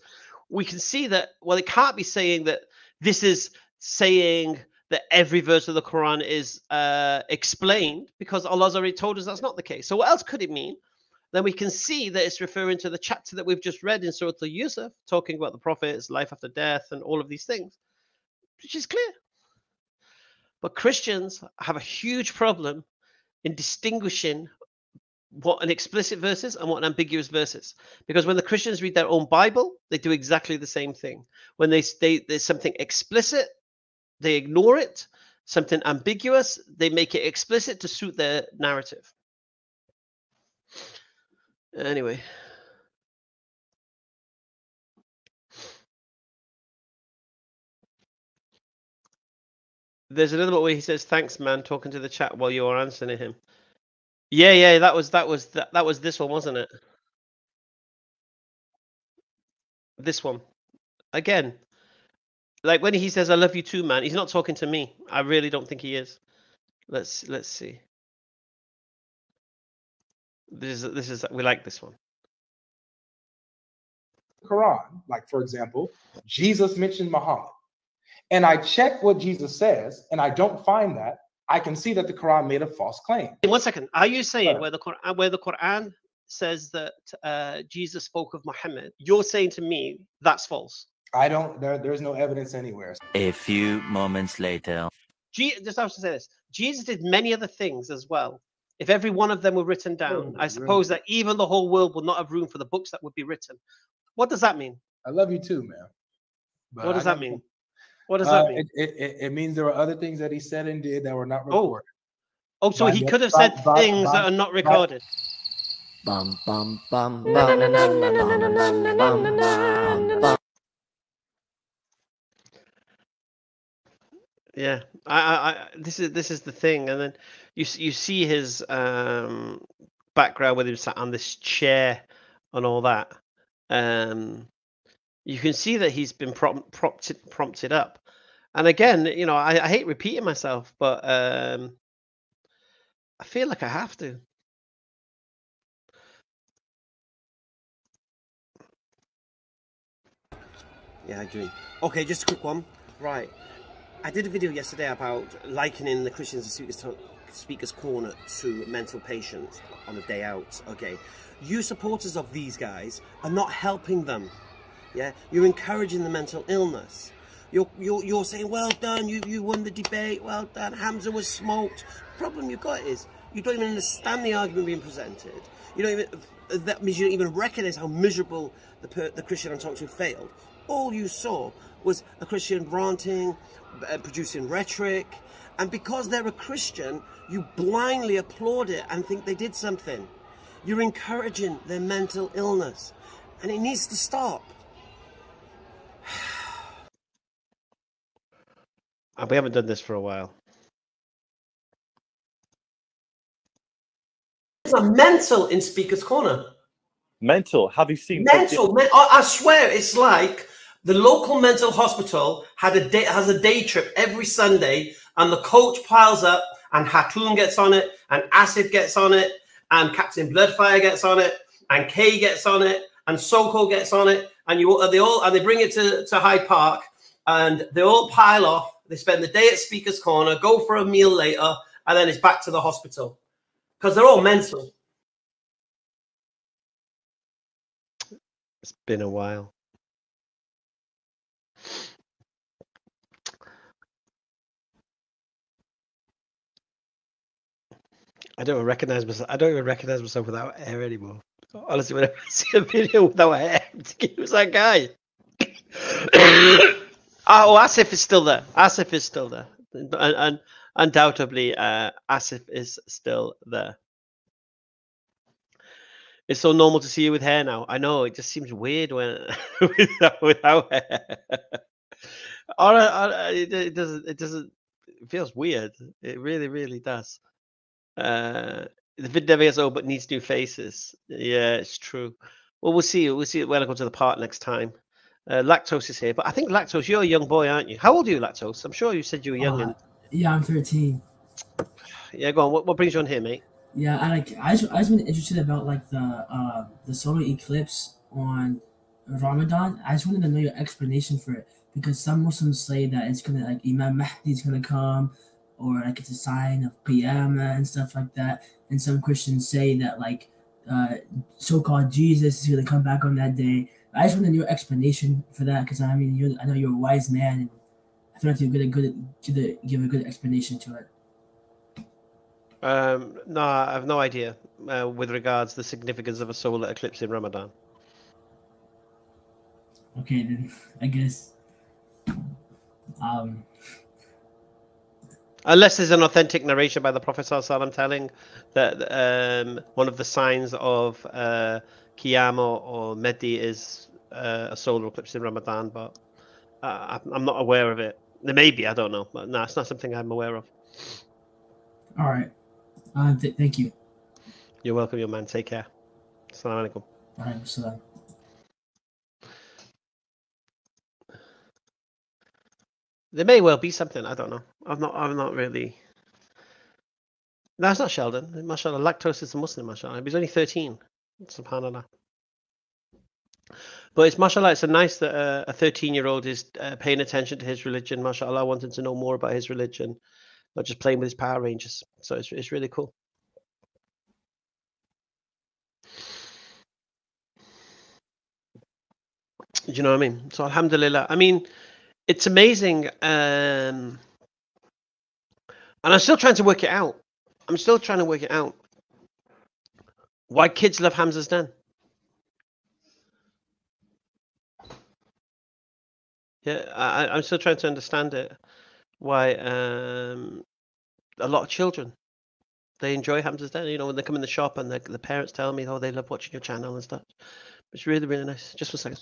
We can see that, well, it can't be saying that this is saying that every verse of the Quran is uh, explained because Allah's already told us that's not the case. So, what else could it mean? Then we can see that it's referring to the chapter that we've just read in Surah Al Yusuf, talking about the prophets, life after death, and all of these things, which is clear. But Christians have a huge problem in distinguishing what an explicit verse is and what an ambiguous verse is. Because when the Christians read their own Bible, they do exactly the same thing. When they state there's something explicit, they ignore it. Something ambiguous, they make it explicit to suit their narrative. Anyway. There's another one where he says, "Thanks, man," talking to the chat while you are answering him. Yeah, yeah, that was that was that, that was this one, wasn't it? This one. Again. Like when he says I love you too, man, he's not talking to me. I really don't think he is. Let's let's see. This is this is we like this one. Quran, like for example, Jesus mentioned Muhammad. And I check what Jesus says and I don't find that, I can see that the Quran made a false claim. One second. Are you saying where the Quran, where the Quran says that uh, Jesus spoke of Muhammad, you're saying to me that's false? I don't. There, there's no evidence anywhere. A few moments later. Je- just have to say this: Jesus did many other things as well. If every one of them were written down, I suppose that even the whole world would not have room for the books that would be written. What does that mean? I love you too, man. But what does I that mean? What does Uh, that mean? It, it, it- it means there were other things that he said and did that were not Oh. recorded. Oh, so by he the- could have by- said by- things by- that are not by- recorded. Bum bum bum. Yeah, I, I, I, this is this is the thing, and then you you see his um background with him sat on this chair and all that. Um, you can see that he's been prompt, prompted prompted up, and again, you know, I, I hate repeating myself, but um, I feel like I have to. Yeah, I agree. Okay, just a quick one. Right. I did a video yesterday about likening the Christians and Speakers, Speakers Corner to mental patients on a day out. Okay. You supporters of these guys are not helping them. Yeah. You're encouraging the mental illness. You're, you're, you're saying, well done, you, you won the debate, well done, Hamza was smoked. problem you've got is you don't even understand the argument being presented. You don't even, that means you don't even recognize how miserable the, per, the Christian to failed. All you saw was a Christian ranting, uh, producing rhetoric, and because they're a Christian, you blindly applaud it and think they did something. You're encouraging their mental illness, and it needs to stop. Uh, We haven't done this for a while. It's a mental in Speaker's Corner. Mental. Have you seen? Mental. Men- I, I swear, it's like the local mental hospital had a day has a day trip every Sunday, and the coach piles up, and Hatun gets on it, and Asif gets on it, and Captain Bloodfire gets on it, and Kay gets on it, and Soko gets on it, and you they all and they bring it to, to Hyde Park, and they all pile off. They spend the day at Speaker's Corner, go for a meal later, and then it's back to the hospital because they're all mental. It's been a while. I don't recognize myself. I don't even recognize myself without hair anymore. Honestly, whenever I see a video without hair, I'm thinking, who's that guy? oh, Asif is still there. Asif is still there. And, and undoubtedly, uh, Asif is still there. It's so normal to see you with hair now. I know it just seems weird when without, without hair. or, or, it, it doesn't. It doesn't. It feels weird. It really, really does. Uh, the vid never gets old, but needs new faces. Yeah, it's true. Well, we'll see. We'll see when I go to the park next time. Uh, Lactose is here, but I think Lactose, you're a young boy, aren't you? How old are you, Lactose? I'm sure you said you were young. Uh, and... Yeah, I'm 13. Yeah, go on. What, what brings you on here, mate? Yeah, I like. I just, I just been interested about like the uh the solar eclipse on Ramadan. I just wanted to know your explanation for it because some Muslims say that it's gonna like Imam Mahdi is gonna come, or like it's a sign of Qiyamah and stuff like that. And some Christians say that like uh so-called Jesus is gonna come back on that day. I just wanted your explanation for that because I mean you I know you're a wise man and I feel like you're gonna good to give a good explanation to it. Um, no, I have no idea uh, with regards to the significance of a solar eclipse in Ramadan. Okay, then I guess. Um, Unless there's an authentic narration by the Prophet Sallallahu telling that um, one of the signs of uh, Qiyamah or Mehdi is uh, a solar eclipse in Ramadan, but uh, I'm not aware of it. There may be, I don't know, but no, it's not something I'm aware of. all right. Uh, th- thank you. You're welcome, your man. Take care. Assalamu alaikum. Alright, so There may well be something. I don't know. I'm not. I'm not really. It's not Sheldon. Mashallah, lactose is a Muslim. Mashallah, he's only 13. Subhanallah. But it's mashallah. It's a nice that uh, a 13 year old is uh, paying attention to his religion. Mashallah, wanting to know more about his religion, not just playing with his Power Rangers. So it's it's really cool. Do you know what I mean? So Alhamdulillah. I mean, it's amazing. Um, and I'm still trying to work it out. I'm still trying to work it out. Why kids love Hamza's Den? Yeah, I, I'm still trying to understand it. Why um, a lot of children they enjoy Hamza's Den. You know, when they come in the shop and the, the parents tell me, oh, they love watching your channel and stuff. It's really, really nice. Just for a second.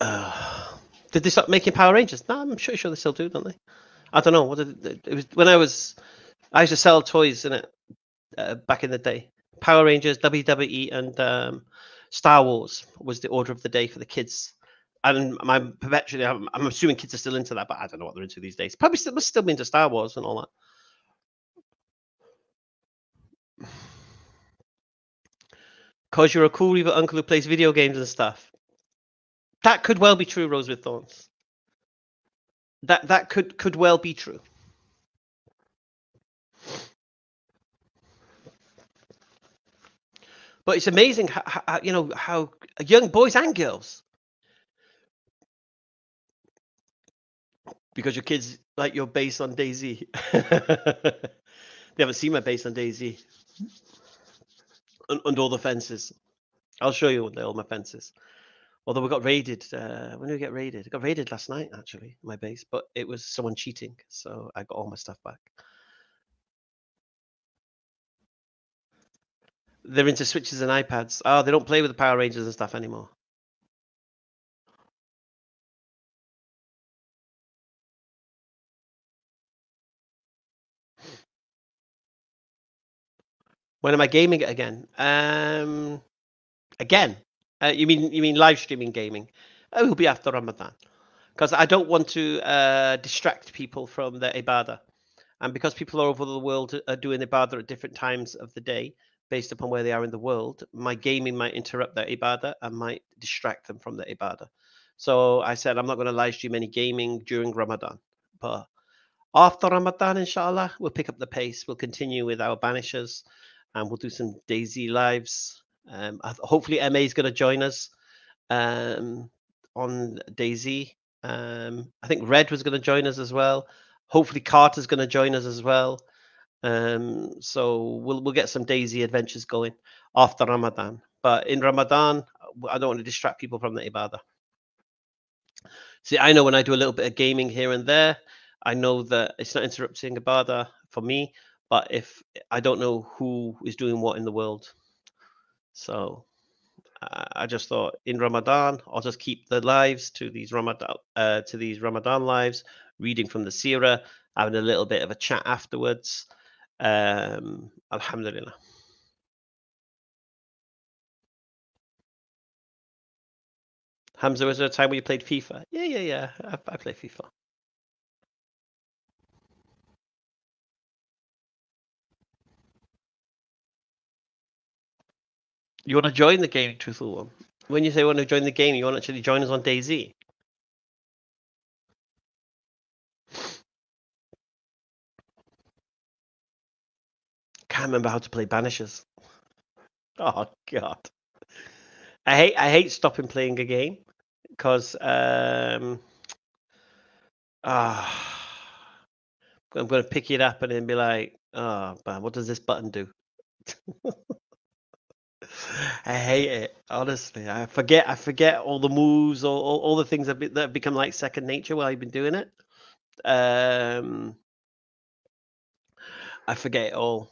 Uh, did they stop making Power Rangers? No, I'm sure, sure they still do, don't they? I don't know. What did it, it was when I was, I used to sell toys in it uh, back in the day. Power Rangers, WWE, and um, Star Wars was the order of the day for the kids. and my perpetually, I'm, I'm assuming kids are still into that, but I don't know what they're into these days. Probably still must still be into Star Wars and all that. Cause you're a cool evil uncle who plays video games and stuff. That could well be true, Rose with Thorns. That that could could well be true. But it's amazing how, how you know how young boys and girls because your kids like your base on DayZ. they haven't seen my base on DayZ and, and all the fences. I'll show you all my fences. Although we got raided. Uh, when did we get raided? I got raided last night, actually, my base, but it was someone cheating. So I got all my stuff back. They're into Switches and iPads. Oh, they don't play with the Power Rangers and stuff anymore. When am I gaming it again? Um, again, uh, you mean you mean live streaming gaming? It will be after Ramadan, because I don't want to uh, distract people from their ibadah, and because people all over the world are doing ibadah at different times of the day based upon where they are in the world, my gaming might interrupt their ibadah and might distract them from their ibadah. So I said I'm not going to live stream any gaming during Ramadan, but after Ramadan, inshallah, we'll pick up the pace. We'll continue with our banishers and we'll do some DayZ lives. Um, hopefully, MA is going to join us um, on DayZ. Um, I think Red was going to join us as well. Hopefully, Carter's going to join us as well. Um, so we'll we'll get some DayZ adventures going after Ramadan. But in Ramadan, I don't want to distract people from the ibadah. See, I know when I do a little bit of gaming here and there, I know that it's not interrupting ibadah for me, but if I don't know who is doing what in the world, so I just thought in Ramadan I'll just keep the lives to these Ramadan uh, to these Ramadan lives, reading from the Sirah, having a little bit of a chat afterwards. Um, Alhamdulillah. Hamza, was there a time where you played FIFA? Yeah, yeah, yeah. I, I play FIFA. You want to join the gaming truthful one? When you say you want to join the game, you want to actually join us on DayZ. Can't remember how to play Banishers. Oh god. I hate I hate stopping playing a game because um ah I'm gonna pick it up and then be like, oh man, what does this button do? I hate it honestly. I forget. I forget all the moves, all all, all the things that, be, that become like second nature while you've been doing it. Um, I forget it all.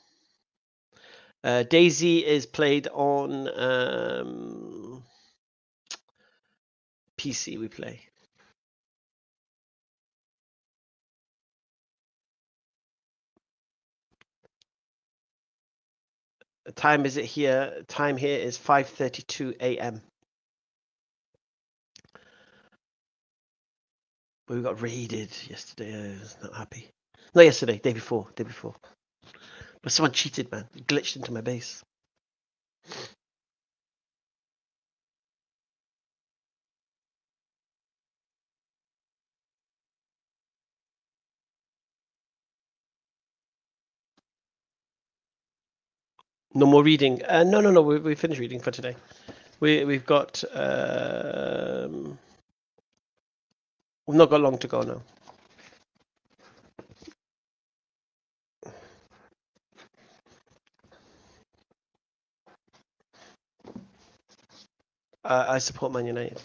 Uh, DayZ is played on um, PC. We play. Time is it here? Time here is 5:32 a.m. We got raided yesterday. I was not happy. Not yesterday, day before, day before. But someone cheated, man. Glitched into my base. No more reading. Uh, no, no, no. We, we finished reading for today. We we've got. Um, we've not got long to go now. Uh, I support Man United.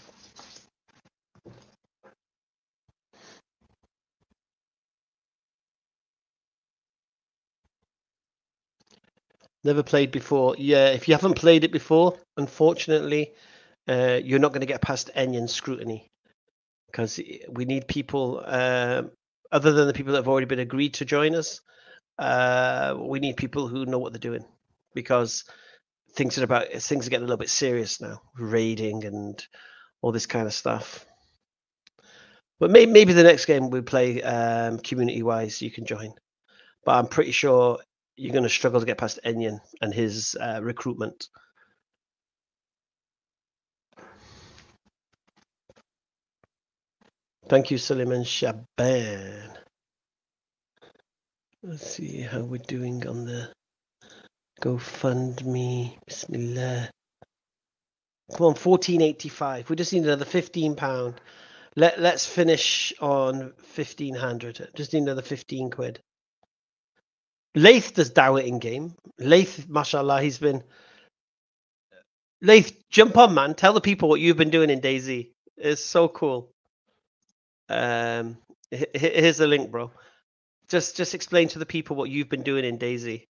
Never played before. Yeah, if you haven't played it before, unfortunately, uh, you're not going to get past Enyan scrutiny because we need people uh, other than the people that have already been agreed to join us. Uh, we need people who know what they're doing because things are about things are getting a little bit serious now, raiding and all this kind of stuff. But maybe maybe the next game we play um, community wise, you can join. But I'm pretty sure you're going to struggle to get past Enyan and his uh, recruitment. Thank you, Suleiman Shaban. Let's see how we're doing on the GoFundMe. Bismillah. Come on, fourteen eighty five. We just need another fifteen pound. Let Let's finish on fifteen hundred. Just need another fifteen quid. Lath does Dawah in game. Lath, mashallah, he's been. Lath, jump on, man. Tell the people what you've been doing in DayZ. It's so cool. Um, here's the link, bro. Just just explain to the people what you've been doing in DayZ,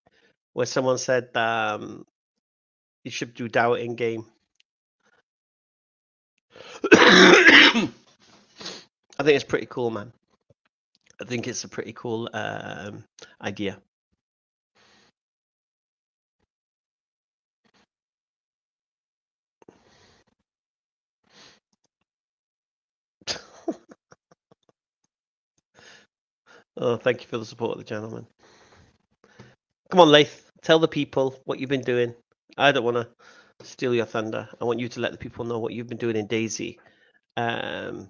where someone said um, you should do Dawah in game. I think it's pretty cool, man. I think it's a pretty cool um, idea. Oh, thank you for the support of the gentleman. Come on, Lath. Tell the people what you've been doing. I don't want to steal your thunder. I want you to let the people know what you've been doing in DayZ. Um,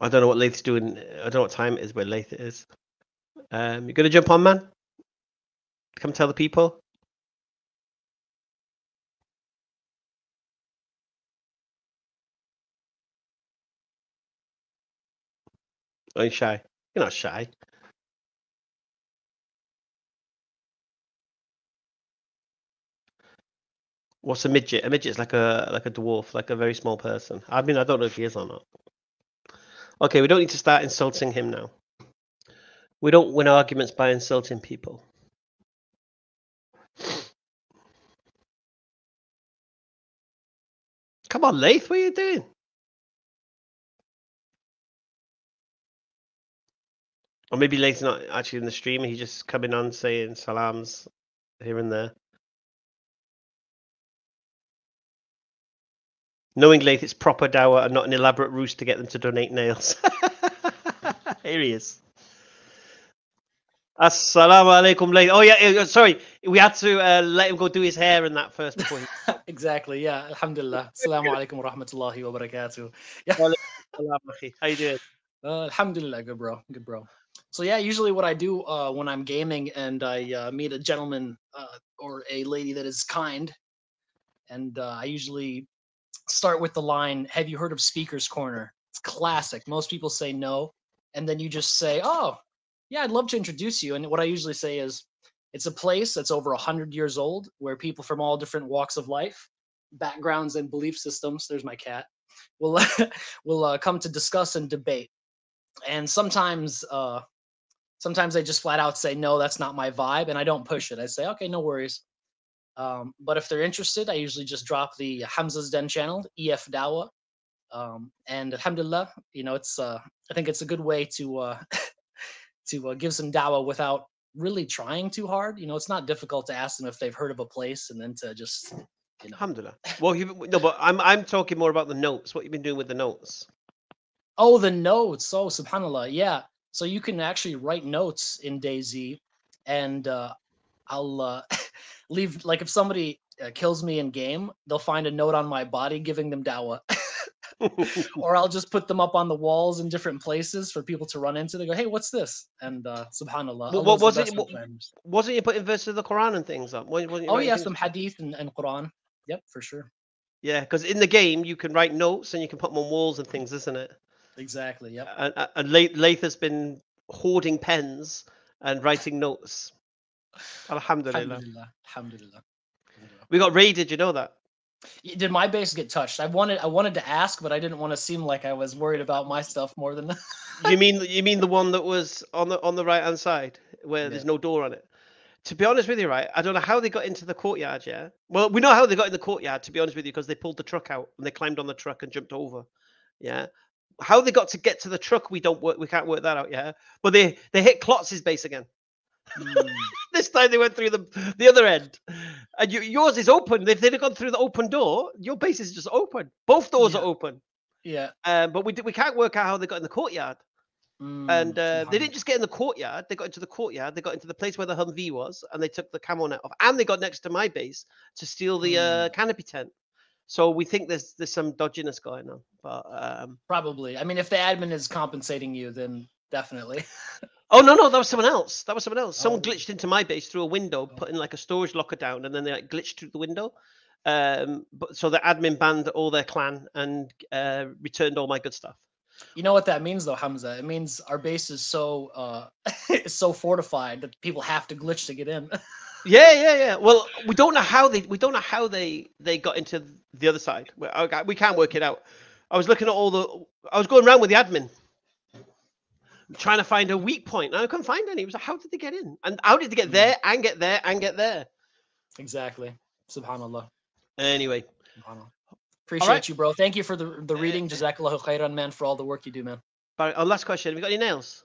I don't know what Lath's doing. I don't know what time it is where Lath is. Um, you gonna jump on, man? Come tell the people. Are you shy? You're not shy. What's a midget? A midget's like a like a dwarf, like a very small person. I mean, I don't know if he is or not. Okay, we don't need to start insulting him now. We don't win arguments by insulting people. Come on, Lath, what are you doing? Or maybe Lath's not actually in the stream. He's just coming on saying salams here and there. Knowing Lath, it's proper dawah and not an elaborate ruse to get them to donate nails. here he is. Assalamu alaikum, Lath. Oh, yeah, sorry. We had to uh, let him go do his hair in that first point. exactly. Yeah. Alhamdulillah. Assalamu alaikum wa rahmatullahi wa barakatuh. Yeah. How you doing? Uh, alhamdulillah. Good, bro. Good, bro. So yeah, usually what I do uh, when I'm gaming and I uh, meet a gentleman uh, or a lady that is kind, and uh, I usually start with the line, "Have you heard of Speaker's Corner?" It's classic. Most people say no, and then you just say, "Oh, yeah, I'd love to introduce you." And what I usually say is, it's a place that's over a hundred years old, where people from all different walks of life, backgrounds, and belief systems. There's my cat. Will will uh, come to discuss and debate. And sometimes, uh, sometimes I just flat out say no, that's not my vibe, and I don't push it. I say, okay, no worries. Um, but if they're interested, I usually just drop the Hamza's Den channel, EFDawah. Um, and alhamdulillah, you know, it's uh, I think it's a good way to uh, to uh, give some dawa without really trying too hard. You know, it's not difficult to ask them if they've heard of a place and then to just, you know. Alhamdulillah. Well, you, no, but I'm I'm talking more about the notes. What you've been doing with the notes? Oh, the notes. Oh, subhanallah. Yeah. So you can actually write notes in DayZ, and uh, I'll uh, leave. Like if somebody uh, kills me in game, they'll find a note on my body giving them dawa. or I'll just put them up on the walls in different places for people to run into. They go, "Hey, what's this?" And uh, Subhanallah. What, what was it? What, wasn't you putting verses of the Quran and things up? Wasn't, wasn't oh yeah, some hadith and, and Quran. Yep, for sure. Yeah, because in the game you can write notes and you can put them on walls and things, isn't it? Exactly. Yep. And, and Lath has been hoarding pens and writing notes. Alhamdulillah. Alhamdulillah. Alhamdulillah. We got raided. You know that. Did my base get touched? I wanted I wanted to ask, but I didn't want to seem like I was worried about my stuff more than. you mean you mean the one that was on the on the right hand side where yeah. there's no door on it? To be honest with you, right, I don't know how they got into the courtyard. Yeah, well, we know how they got in the courtyard. To be honest with you, because they pulled the truck out and they climbed on the truck and jumped over. Yeah, how they got to get to the truck, we don't work. We can't work that out. Yeah, but they they hit Klotz's base again. this time they went through the the other end, and you, yours is open. If they'd have gone through the open door, your base is just open. Both doors are open. Yeah. Um, but we we can't work out how they got in the courtyard. and uh, they didn't just get in the courtyard. They got into the courtyard. They got into the place where the Humvee was, and they took the camo net off. And they got next to my base to steal the uh, canopy tent. So we think there's there's some dodginess going on. But um, Probably. I mean, if the admin is compensating you, then definitely. oh no no, that was someone else. That was someone else. Someone glitched into my base through a window, putting like a storage locker down, and then they like glitched through the window. Um, but so the admin banned all their clan and uh, returned all my good stuff. You know what that means, though, Hamza? It means our base is so uh, is so fortified that people have to glitch to get in. Yeah, yeah, yeah. Well, we don't know how they we don't know how they they got into the other side. We, we can't work it out. I was looking at all the. I was going around with the admin, trying to find a weak point, and I couldn't find any. It was like, how did they get in? And how did they get there mm. and get there and get there? exactly. Subhanallah. Anyway, Subhanallah. Appreciate right. you, bro. Thank you for the the eh. reading. Jazakallah khairan, man, for all the work you do, man. Barry, oh, last question. Have you got any nails?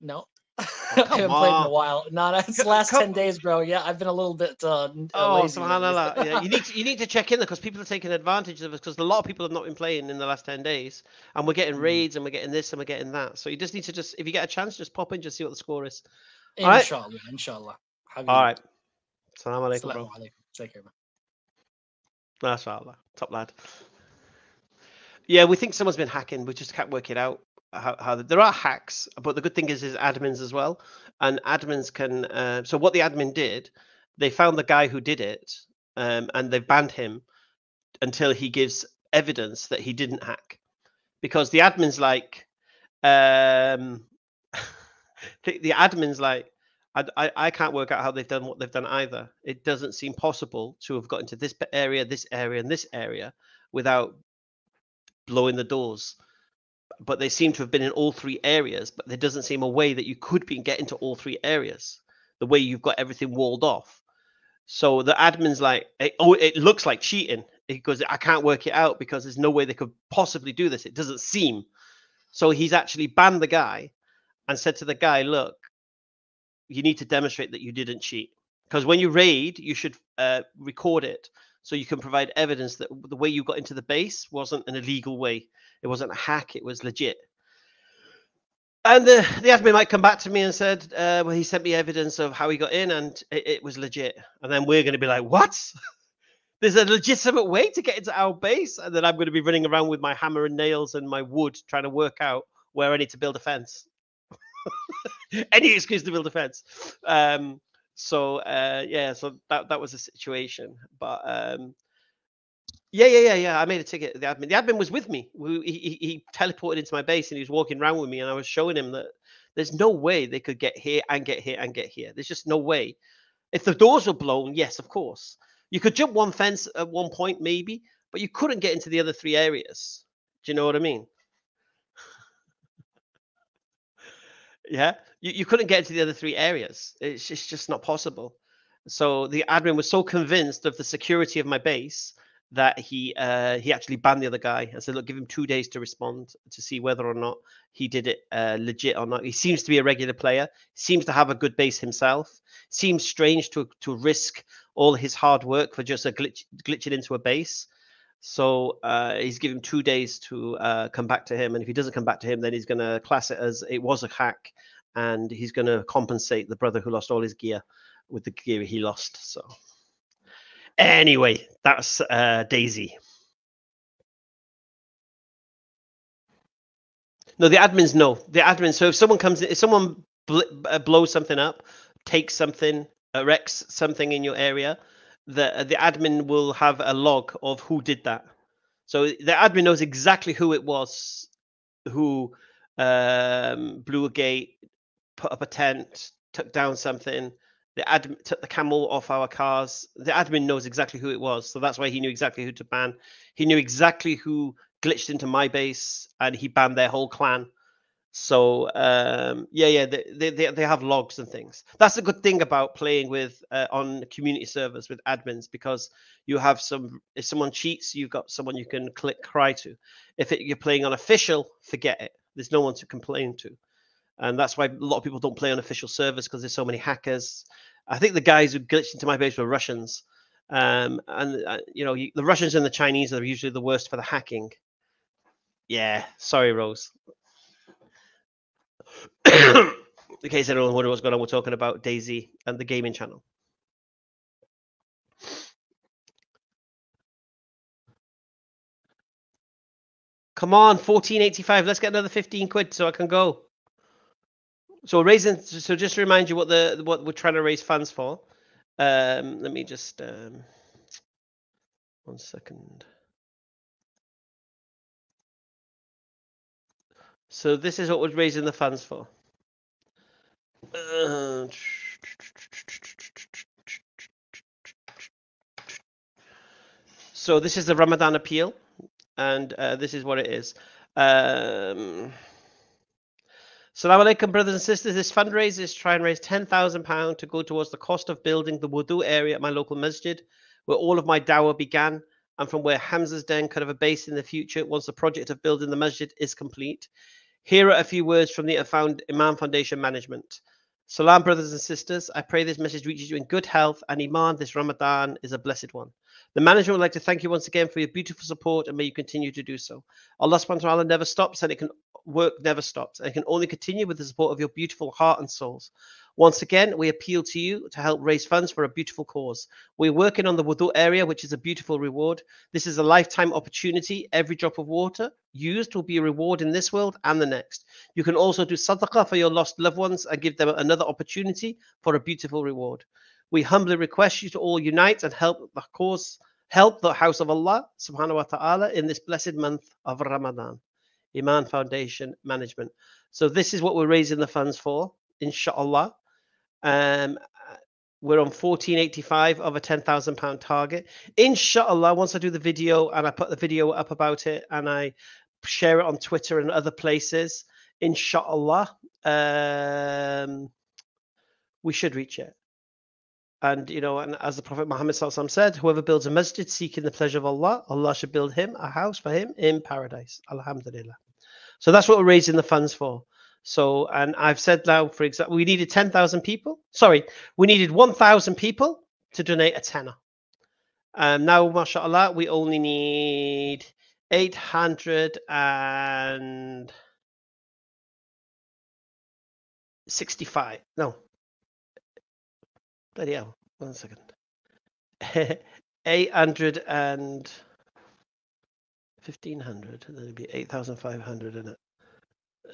No. I come haven't played in a while. No, that's the last ten days, bro. Yeah, I've been a little bit uh, uh, Oh, subhanallah. yeah, you need to, you need to check in there because people are taking advantage of us because a lot of people have not been playing in the last ten days, and we're Mm. getting raids and we're getting this and we're getting that. So you just need to just if you get a chance, just pop in, just see what the score is. All right. Inshallah, inshallah. All right. Salam alaikum, bro. Alaikum. Take care, man. MashaAllah. Top lad. Yeah, we think someone's been hacking. We just can't work it out. How, how there are hacks, but the good thing is, is admins as well, and admins can. Uh, so what the admin did, they found the guy who did it, um, and they banned him until he gives evidence that he didn't hack, because the admin's like, um, the, the admin's like, I, I, I can't work out how they've done what they've done either. It doesn't seem possible to have got into this area, this area, and this area without blowing the doors. But they seem to have been in all three areas, but there doesn't seem a way that you could be get into all three areas. The way you've got everything walled off. So the admin's like, "Eh, oh, it looks like cheating. He goes, I can't work it out because there's no way they could possibly do this. It doesn't seem. So he's actually banned the guy and said to the guy, look, you need to demonstrate that you didn't cheat. Because when you raid, you should uh, record it so you can provide evidence that the way you got into the base wasn't an illegal way. It wasn't a hack, it was legit. And the, the admin might come back to me and said, uh, well, he sent me evidence of how he got in and it, it was legit. And then we're going to be like, what? There's a legitimate way to get into our base. And then I'm going to be running around with my hammer and nails and my wood trying to work out where I need to build a fence. Any excuse to build a fence. Um, so uh, yeah, so that that was the situation. But um, yeah, yeah, yeah, yeah. I made a ticket. The admin, the admin was with me. We, he, he teleported into my base and he was walking around with me, and I was showing him that there's no way they could get here and get here and get here. There's just no way. If the doors were blown, yes, of course, you could jump one fence at one point, maybe, but you couldn't get into the other three areas. Do you know what I mean? yeah you, you couldn't get into the other three areas it's just, just not possible so the admin was so convinced of the security of my base that he uh, he actually banned the other guy and said look give him two days to respond to see whether or not he did it uh, legit or not he seems to be a regular player seems to have a good base himself seems strange to to risk all his hard work for just a glitch glitching into a base so uh, he's given two days to uh, come back to him, and if he doesn't come back to him, then he's going to class it as it was a hack, and he's going to compensate the brother who lost all his gear with the gear he lost. So anyway, that's uh, DayZ. No, the admins know the admins. So if someone comes, in, if someone bl- uh, blows something up, takes something, uh, wrecks something in your area, the the admin will have a log of who did that. So the admin knows exactly who it was who um, blew a gate, put up a tent, took down something. The admin took the camel off our cars. The admin knows exactly who it was, so that's why he knew exactly who to ban. He knew exactly who glitched into my base, and he banned their whole clan. So um, yeah, yeah, they, they they have logs and things. That's a good thing about playing with uh, on community servers with admins because you have some. If someone cheats, you've got someone you can click cry to. If it, you're playing on official, forget it. There's no one to complain to. And that's why a lot of people don't play on official servers because there's so many hackers. I think the guys who glitched into my base were Russians, um, and uh, you know you, the Russians and the Chinese are usually the worst for the hacking. Yeah, sorry, Rose. In case anyone wondering what's going on, we're talking about DayZ and the gaming channel. Come on, 1485. Let's get another 15 quid so I can go. So raising so just to remind you what the what we're trying to raise funds for. Um let me just um one second. So this is what we're raising the funds for. Uh, so this is the Ramadan appeal, and uh, this is what it is. Um, Salaam alaikum, brothers and sisters. This fundraiser is trying to raise £10,000 to go towards the cost of building the wudu area at my local masjid, where all of my dawah began, and from where Hamza's den could have a base in the future once the project of building the masjid is complete. Here are a few words from the Eman Foundation management. Salam, brothers and sisters. I pray this message reaches you in good health and Iman. This Ramadan is a blessed one. The management would like to thank you once again for your beautiful support and may you continue to do so. Allah subhanahu wa ta'ala never stops and it can work never stops and it can only continue with the support of your beautiful heart and souls. Once again, we appeal to you to help raise funds for a beautiful cause. We're working on the wudu area, which is a beautiful reward. This is a lifetime opportunity. Every drop of water used will be a reward in this world and the next. You can also do sadaqah for your lost loved ones and give them another opportunity for a beautiful reward. We humbly request you to all unite and help the cause, help the house of Allah subhanahu wa ta'ala in this blessed month of Ramadan. Eman Foundation Management. So this is what we're raising the funds for, inshallah. Um, we're on 1485 of a 10,000 pound target. Inshallah, once I do the video and I put the video up about it and I share it on Twitter and other places, inshallah, um, we should reach it. And you know, and as the Prophet Muhammad said, whoever builds a masjid seeking the pleasure of Allah, Allah should build him a house for him in paradise. Alhamdulillah. So that's what we're raising the funds for. So, and I've said now, for example, we needed 10,000 people. Sorry, we needed 1,000 people to donate a tenner. Um, now, mashallah, we only need 865. No. Bloody hell. One second. 800 and 1500. That'd be 8,500 in it.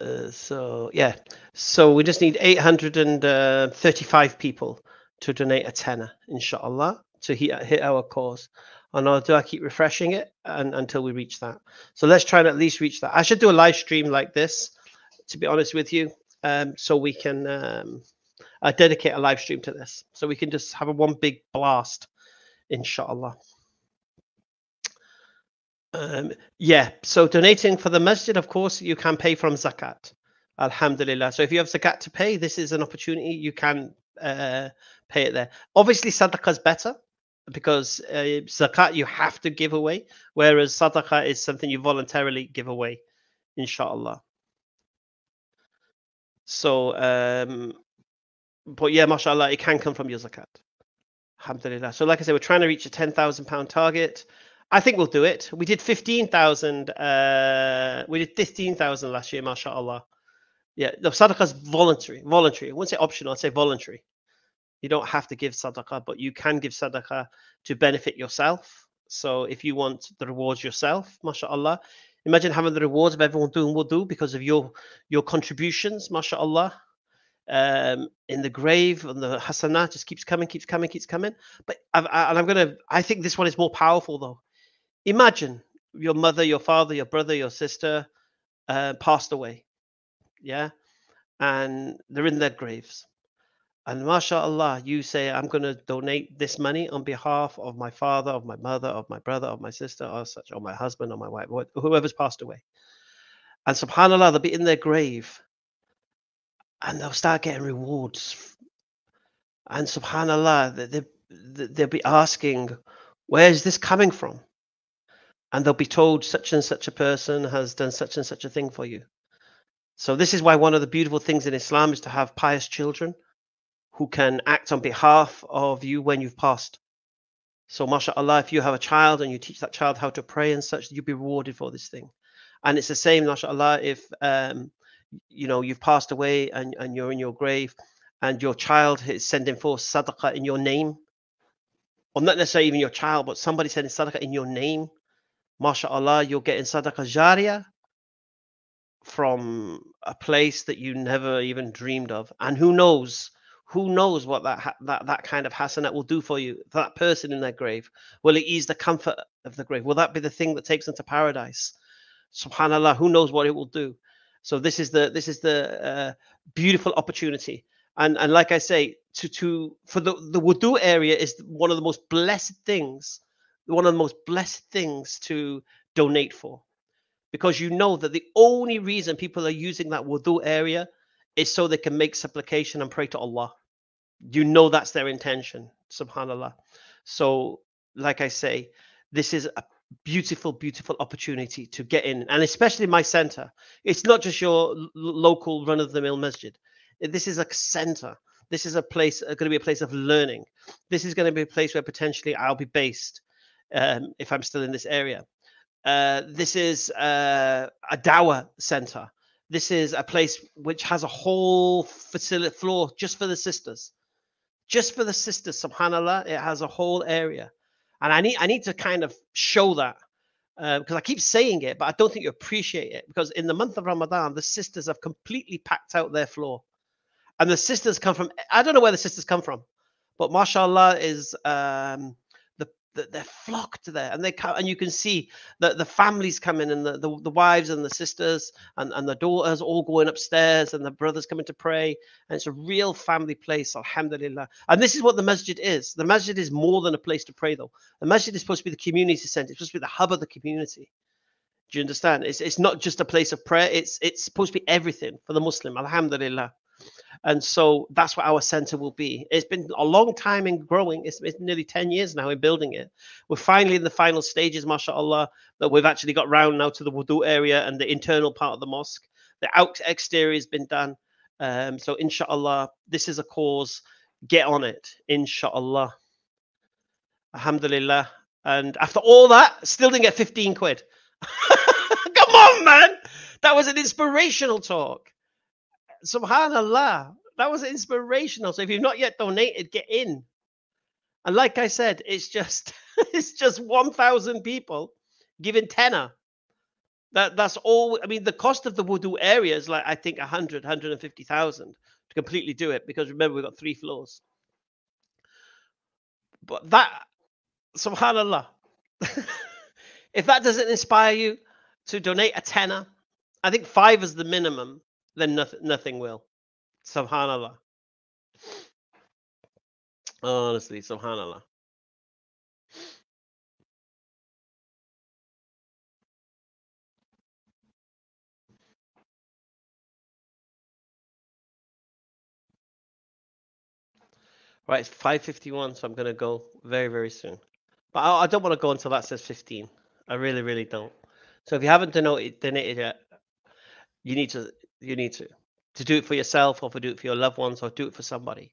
Uh, so yeah, so we just need 835 people to donate a tenner, inshallah, to hit, hit our cause. And I'll do I keep refreshing it and, until we reach that. So let's try and at least reach that. I should do a live stream like this, to be honest with you, um, so we can um, I dedicate a live stream to this, so we can just have a one big blast, inshallah. Um, yeah, so donating for the masjid, of course, you can pay from zakat. Alhamdulillah. So if you have zakat to pay, this is an opportunity. You can uh, pay it there. Obviously, sadaqah is better because uh, zakat you have to give away, whereas sadaqah is something you voluntarily give away, inshallah. So, um, but yeah, mashallah, it can come from your zakat. Alhamdulillah. So, like I said, we're trying to reach a ten thousand pound target. I think we'll do it. We did 15,000. Uh, we did 15,000 last year, mashallah. Yeah, the sadaqah is voluntary. Voluntary. I wouldn't say optional, I'd say voluntary. You don't have to give sadaqah, but you can give sadaqah to benefit yourself. So if you want the rewards yourself, mashallah, imagine having the rewards of everyone doing wudu because of your your contributions, mashallah. Um, in the grave and the hasanah just keeps coming, keeps coming, keeps coming. But I've, I, and I'm gonna. I think this one is more powerful though imagine your mother, your father, your brother, your sister uh, passed away. Yeah. And they're in their graves. And mashallah, you say, I'm going to donate this money on behalf of my father, of my mother, of my brother, of my sister, or such, or my husband, or my wife, whoever's passed away. And subhanAllah, they'll be in their grave and they'll start getting rewards. And subhanAllah, they, they, they'll be asking, where's this coming from? and they'll be told such and such a person has done such and such a thing for you. So this is why one of the beautiful things in Islam is to have pious children who can act on behalf of you when you've passed. So mashallah, if you have a child and you teach that child how to pray and such, you'll be rewarded for this thing. And it's the same, mashallah, if um, you know you've passed away and, and you're in your grave and your child is sending forth sadaqah in your name, or not necessarily even your child, but somebody sending sadaqah in your name, mashallah, you're getting sadaqah jariyah from a place that you never even dreamed of. And who knows? Who knows what that that that kind of hasanat will do for you? For that person in their grave, will it ease the comfort of the grave? Will that be the thing that takes them to paradise? Subhanallah, who knows what it will do? So this is the this is the uh, beautiful opportunity, and and like I say, to to for the the wudu area is one of the most blessed things, one of the most blessed things to donate for because you know that the only reason people are using that wudu area is so they can make supplication and pray to Allah. You know that's their intention, subhanallah. So, like I say, this is a beautiful, beautiful opportunity to get in, and especially my center. It's not just your l- local run of the mill masjid. This is a center. This is a place, uh, going to be a place of learning. This is going to be a place where potentially I'll be based um, if I'm still in this area. Uh, this is uh, a Dawa center. This is a place which has a whole facility floor just for the sisters, just for the sisters. Subhanallah, it has a whole area, and I need I need to kind of show that because I keep saying it, but I don't think you appreciate it. Because in the month of Ramadan, the sisters have completely packed out their floor, and the sisters come from I don't know where the sisters come from, but mashallah is um, the they're flocked there, and they come and you can see that the families come in and the, the the wives and the sisters and and the daughters all going upstairs and the brothers coming to pray, and it's a real family place, alhamdulillah. And this is what the masjid is. The masjid is more than a place to pray, though. The masjid is supposed to be the community center. It's supposed to be the hub of the community. Do you understand? It's it's not just a place of prayer. It's it's supposed to be everything for the Muslim. Alhamdulillah. And so that's what our center will be. It's been a long time in growing. It's, it's nearly 10 years now in building it. We're finally in the final stages, mashallah, that we've actually got round now to the wudu area and the internal part of the mosque. The out exterior has been done. Um, so inshallah, this is a cause. Get on it, inshallah. Alhamdulillah. And after all that, still didn't get 15 quid. Come on, man. That was an inspirational talk. Subhanallah. That was inspirational. So if you've not yet donated, get in. And like I said, it's just it's just 1,000 people giving tenner. That that's all. I mean, the cost of the wudu area is like I think 100, 150,000 to completely do it because remember we've got three floors. But that, subhanallah, if that doesn't inspire you to donate a tenner, I think five is the minimum. Then nothing, nothing will. Subhanallah. Honestly, subhanallah. Right, it's 5.51, so I'm going to go very, very soon. But I, I don't want to go until that says 15. I really, really don't. So if you haven't donated, donated yet, you need to, you need to, to do it for yourself or for do it for your loved ones or do it for somebody.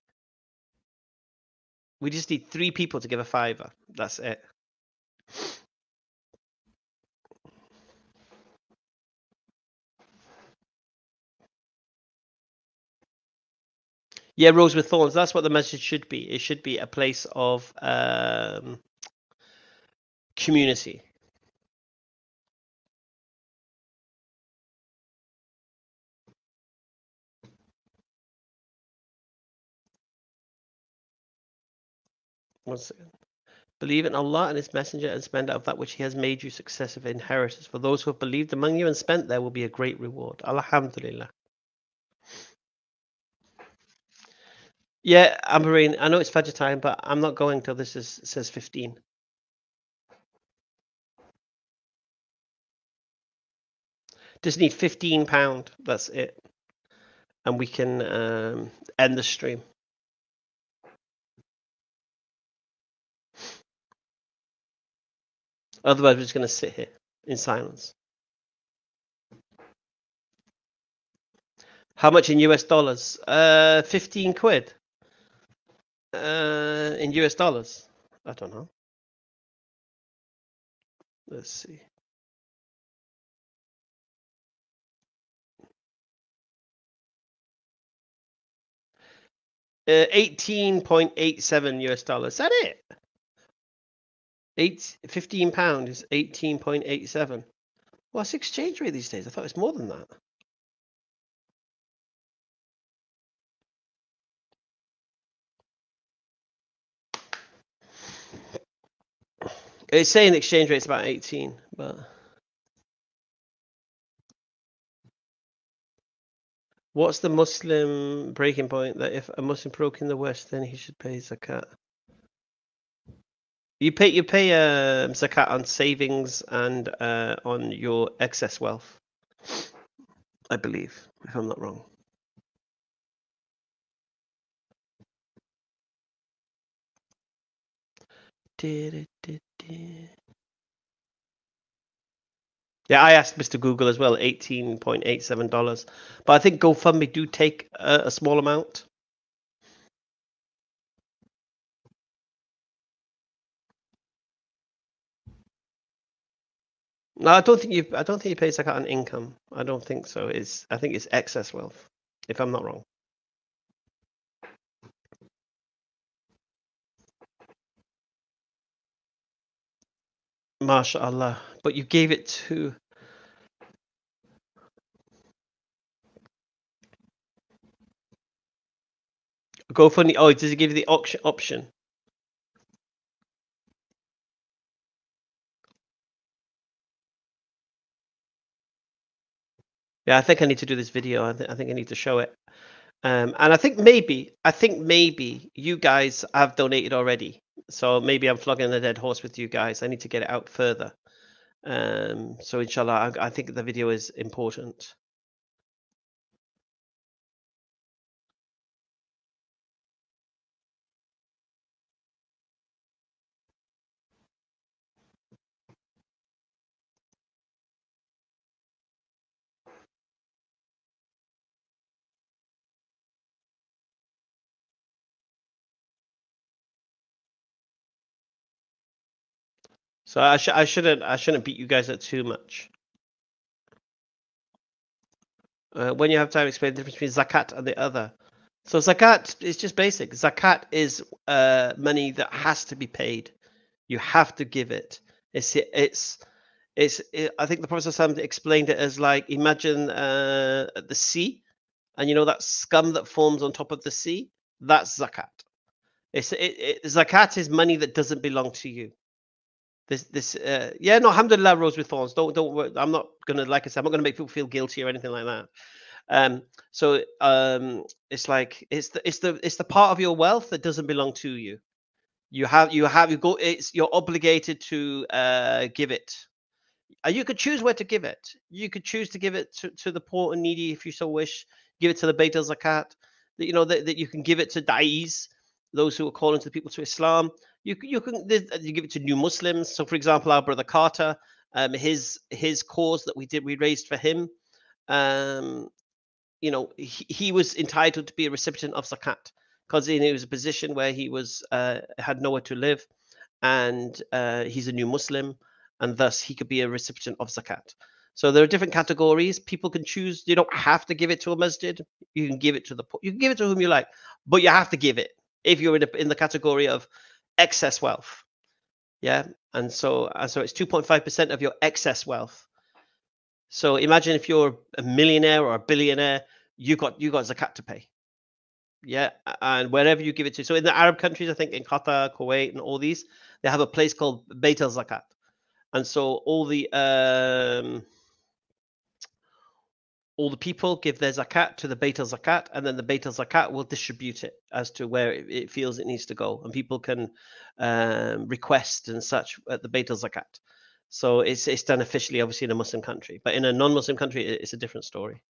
We just need three people to give a fiver. That's it. Yeah, Rose with Thorns. That's what the message should be. It should be a place of um, community. One second. Believe in Allah and His Messenger and spend out of that which He has made you successive inheritors. For those who have believed among you and spent, there will be a great reward. Alhamdulillah. Yeah, Amberine, I know it's Fajr time, but I'm not going till this is says 15. Just need 15 pound. That's it. And we can um, end the stream. Otherwise, we're just going to sit here in silence. How much in US dollars? Uh, 15 quid. Uh, in US dollars? I don't know. Let's see. Uh, 18.87 US dollars. Is that it? Eight, 15 pound is 18.87. What's exchange rate these days? I thought it was more than that. It's saying the exchange rate's about 18, but what's the Muslim breaking point that if a Muslim broke in the West, then he should pay zakat? You pay you pay um, zakat on savings and uh, on your excess wealth, I believe, if I'm not wrong. Yeah, I asked Mr. Google as well, eighteen point eight seven dollars, but I think GoFundMe do take a, a small amount. No, I don't think you. I don't think you pay zakat on income. I don't think so. It's. I think it's excess wealth, if I'm not wrong. MashaAllah. But you gave it to. GoFundMe. Oh, does it give you the? Option. Yeah, I think I need to do this video. I, th- I think I need to show it. Um, and I think maybe, I think maybe you guys have donated already. So maybe I'm flogging a dead horse with you guys. I need to get it out further. Um, so inshallah, I, I think the video is important. So I, sh- I shouldn't I shouldn't beat you guys up too much. Uh, when you have time, explain the difference between zakat and the other. So zakat is just basic. Zakat is uh, money that has to be paid. You have to give it. It's it's it's. It, I think the Prophet ﷺ explained it as like imagine uh, the sea, and you know that scum that forms on top of the sea. That's zakat. It's it, it, zakat is money that doesn't belong to you this this uh, yeah no alhamdulillah rose with thorns. Don't don't i'm not gonna like i said i'm not gonna make people feel guilty or anything like that. Um so um it's like it's the it's the it's the part of your wealth that doesn't belong to you. You have you have you go it's you're obligated to uh give it. And you could choose where to give it. You could choose to give it to, to the poor and needy if you so wish. Give it to the Beit al Zakat you know that, that you can give it to da'is those who are calling to the people to Islam you you can you give it to new Muslims. So, for example, our brother Carter, um, his his cause that we did we raised for him, um, you know, he, he was entitled to be a recipient of zakat because he was a position where he was uh, had nowhere to live, and uh, he's a new Muslim, and thus he could be a recipient of zakat. So there are different categories. People can choose. You don't have to give it to a masjid. You can give it to the you can give it to whom you like, but you have to give it if you're in, a, in the category of excess wealth. Yeah. And so, uh, so it's 2.5% of your excess wealth. So imagine if you're a millionaire or a billionaire, you got you got zakat to pay. Yeah, and wherever you give it to. So in the Arab countries, I think in Qatar, Kuwait, and all these, they have a place called Beit al Zakat, and so all the um, all the people give their zakat to the Beit Zakat, and then the Beit Zakat will distribute it as to where it, it feels it needs to go, and people can um, request and such at the Beit Zakat. So it's it's done officially, obviously, in a Muslim country, but in a non-Muslim country, it's a different story.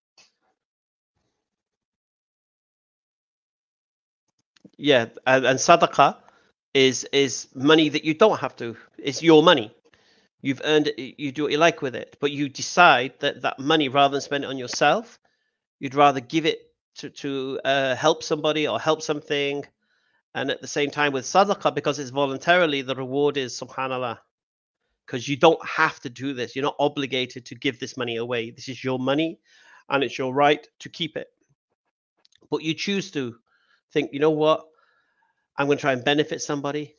Yeah, and, and sadaqah is is money that you don't have to. It's your money you've earned it you do what you like with it but you decide that that money rather than spend it on yourself You'd rather give it to to uh, help somebody or help something, and at the same time with sadaqah because it's voluntarily, the reward is subhanallah. Because you don't have to do this. You're not obligated to give this money away. This is your money, and it's your right to keep it. But you choose to think, you know what? I'm going to try and benefit somebody.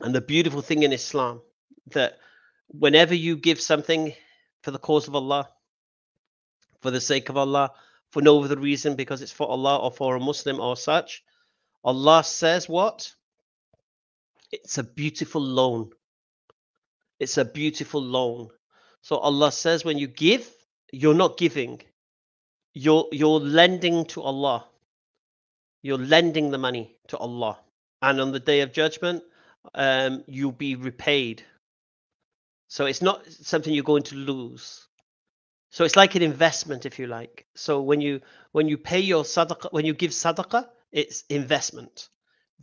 And the beautiful thing in Islam that whenever you give something for the cause of Allah, for the sake of Allah, for no other reason because it's for Allah or for a Muslim or such, Allah says what? It's a beautiful loan. It's a beautiful loan. So Allah says when you give, you're not giving. You're you're lending to Allah. You're lending the money to Allah. And on the day of judgment, um, you'll be repaid. So it's not something you're going to lose. So it's like an investment, if you like. So when you when you pay your sadaqah, when you give sadaqah, it's investment.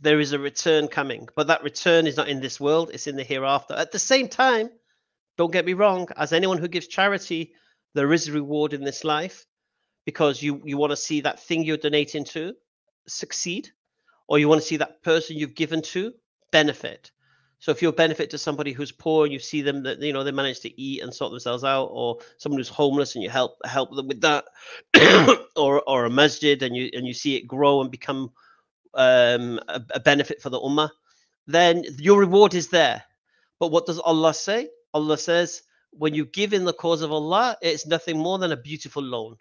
There is a return coming, but that return is not in this world; it's in the hereafter. At the same time, don't get me wrong. As anyone who gives charity, there is a reward in this life, because you you want to see that thing you're donating to succeed, or you want to see that person you've given to benefit. So if you're a benefit to somebody who's poor and you see them that you know they manage to eat and sort themselves out, or someone who's homeless and you help help them with that, or or a masjid and you and you see it grow and become um, a, a benefit for the ummah, then your reward is there. But what does Allah say? Allah says when you give in the cause of Allah, it's nothing more than a beautiful loan.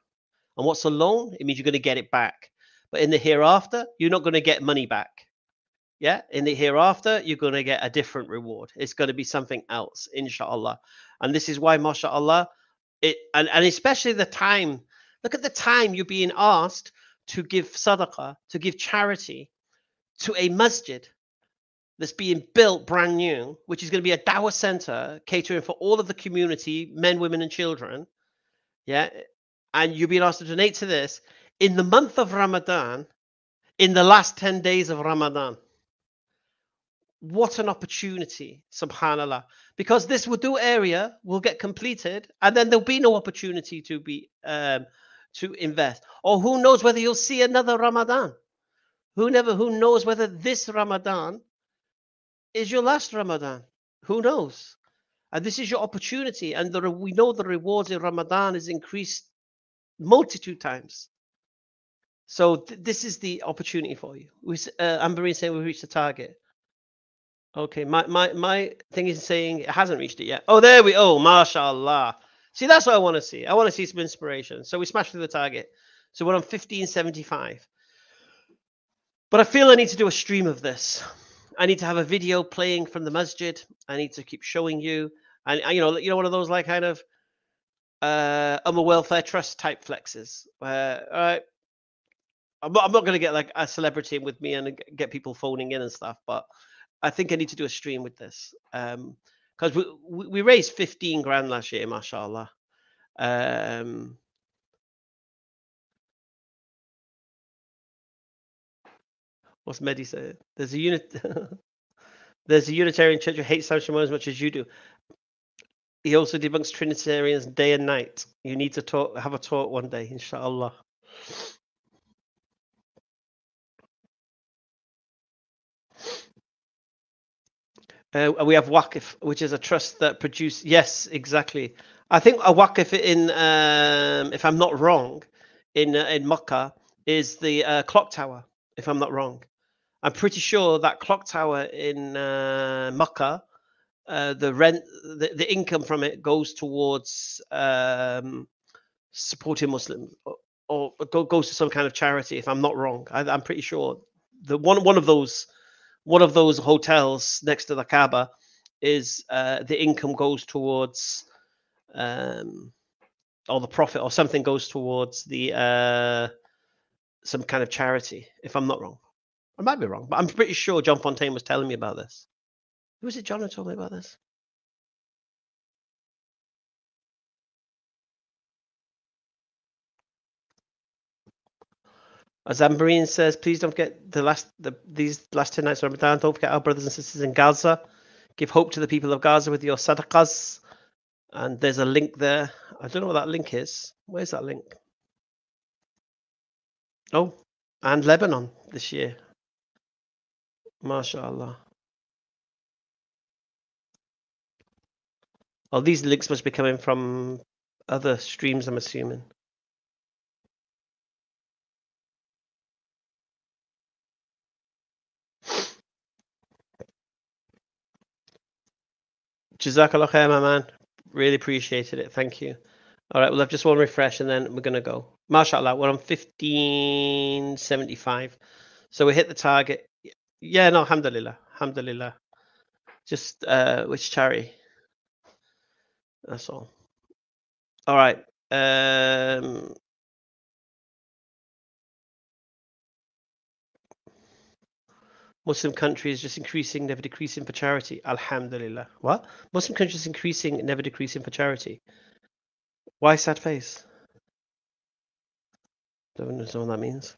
And what's a loan? It means you're going to get it back. But in the hereafter, you're not going to get money back. Yeah, in the hereafter, you're going to get a different reward. It's going to be something else, inshallah. And this is why, mashallah, it and, and especially the time. Look at the time you're being asked to give sadaqah, to give charity to a masjid that's being built brand new, which is going to be a dawah center catering for all of the community, men, women, and children. Yeah. And you're being asked to donate to this in the month of Ramadan, in the last 10 days of Ramadan what an opportunity, subhanallah. Because this wudu area will get completed and then there'll be no opportunity to be um, to invest. Or who knows whether you'll see another Ramadan. Who never who knows whether this Ramadan is your last Ramadan. Who knows? And this is your opportunity. And the, we know the rewards in Ramadan is increased multitude times. So th- this is the opportunity for you. We, uh, Amberine saying we reached the target. Okay, my, my, my thing is saying it hasn't reached it yet. Oh, there we oh, mashallah. See, that's what I want to see. I want to see some inspiration. So we smashed through the target. So we're on 1575. But I feel I need to do a stream of this. I need to have a video playing from the masjid. I need to keep showing you. And you know, you know, one of those like kind of uh Ummah Welfare Trust type flexes. Where all right, I'm not, I'm not going to get like a celebrity in with me and get people phoning in and stuff, but I think I need to do a stream with this um because we, we we raised 15 grand last year, mashallah. Um, what's Mehdi say? There's a unit. There's a Unitarian church who hates Sam as much as you do. He also debunks Trinitarians day and night. You need to talk, have a talk one day, inshallah. Uh, we have Waqif, which is a trust that produce. Yes, exactly. I think a Waqif in, um, if I'm not wrong, in uh, in Makkah is the uh, clock tower. If I'm not wrong, I'm pretty sure that clock tower in uh, Makkah, uh, the rent, the, the income from it goes towards um, supporting Muslims, or, or go, goes to some kind of charity. If I'm not wrong, I, I'm pretty sure the one one of those one of those hotels next to the Kaaba is uh, the income goes towards um, or the profit or something goes towards the uh, some kind of charity. If I'm not wrong, I might be wrong, but I'm pretty sure John Fontaine was telling me about this. Who was it? John who told me about this? As Amberine says, please don't forget the last the these last ten nights of Ramadan. Don't forget our brothers and sisters in Gaza. Give hope to the people of Gaza with your sadaqas. And there's a link there. I don't know what that link is. Where's that link? Oh, and Lebanon this year. MashaAllah. Oh, these links must be coming from other streams, I'm assuming. Jazakallah khair, my man. Really appreciated it. Thank you. All right, we'll have just one refresh and then we're going to go. MashaAllah, we're on 1575. So we hit the target. Yeah, no, alhamdulillah. Alhamdulillah. Just uh, which charity? That's all. All right. Um, Muslim countries just increasing, never decreasing for charity. Alhamdulillah. What? Muslim countries increasing, never decreasing for charity. Why sad face? Don't know what that means.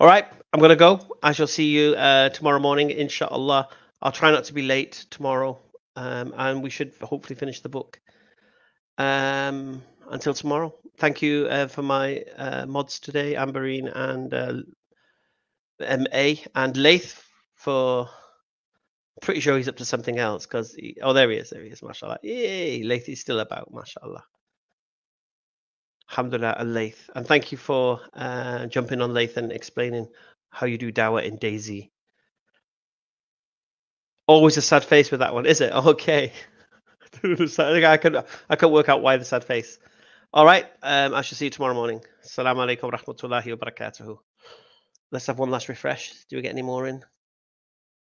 All right, I'm gonna go. I shall see you uh, tomorrow morning, inshallah. I'll try not to be late tomorrow, um, and we should hopefully finish the book. Um, until tomorrow. Thank you uh, for my uh, mods today, Amberine and uh, MA and Lath for. Pretty sure he's up to something else because oh there he is there he is mashallah yay Lath is still about mashallah Alhamdulillah al Lath. And thank you for uh, jumping on Lath and explaining how you do dawah in DayZ. Always a sad face with that one, is it? Okay. I could I could work out why the sad face. All right. Um, I shall see you tomorrow morning. Assalamu alaikum rahmatullahi wa barakatuhu. Let's have one last refresh. Do we get any more in?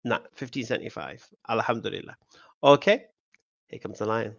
Nah, 1575. Alhamdulillah. Okay. Here comes the lion.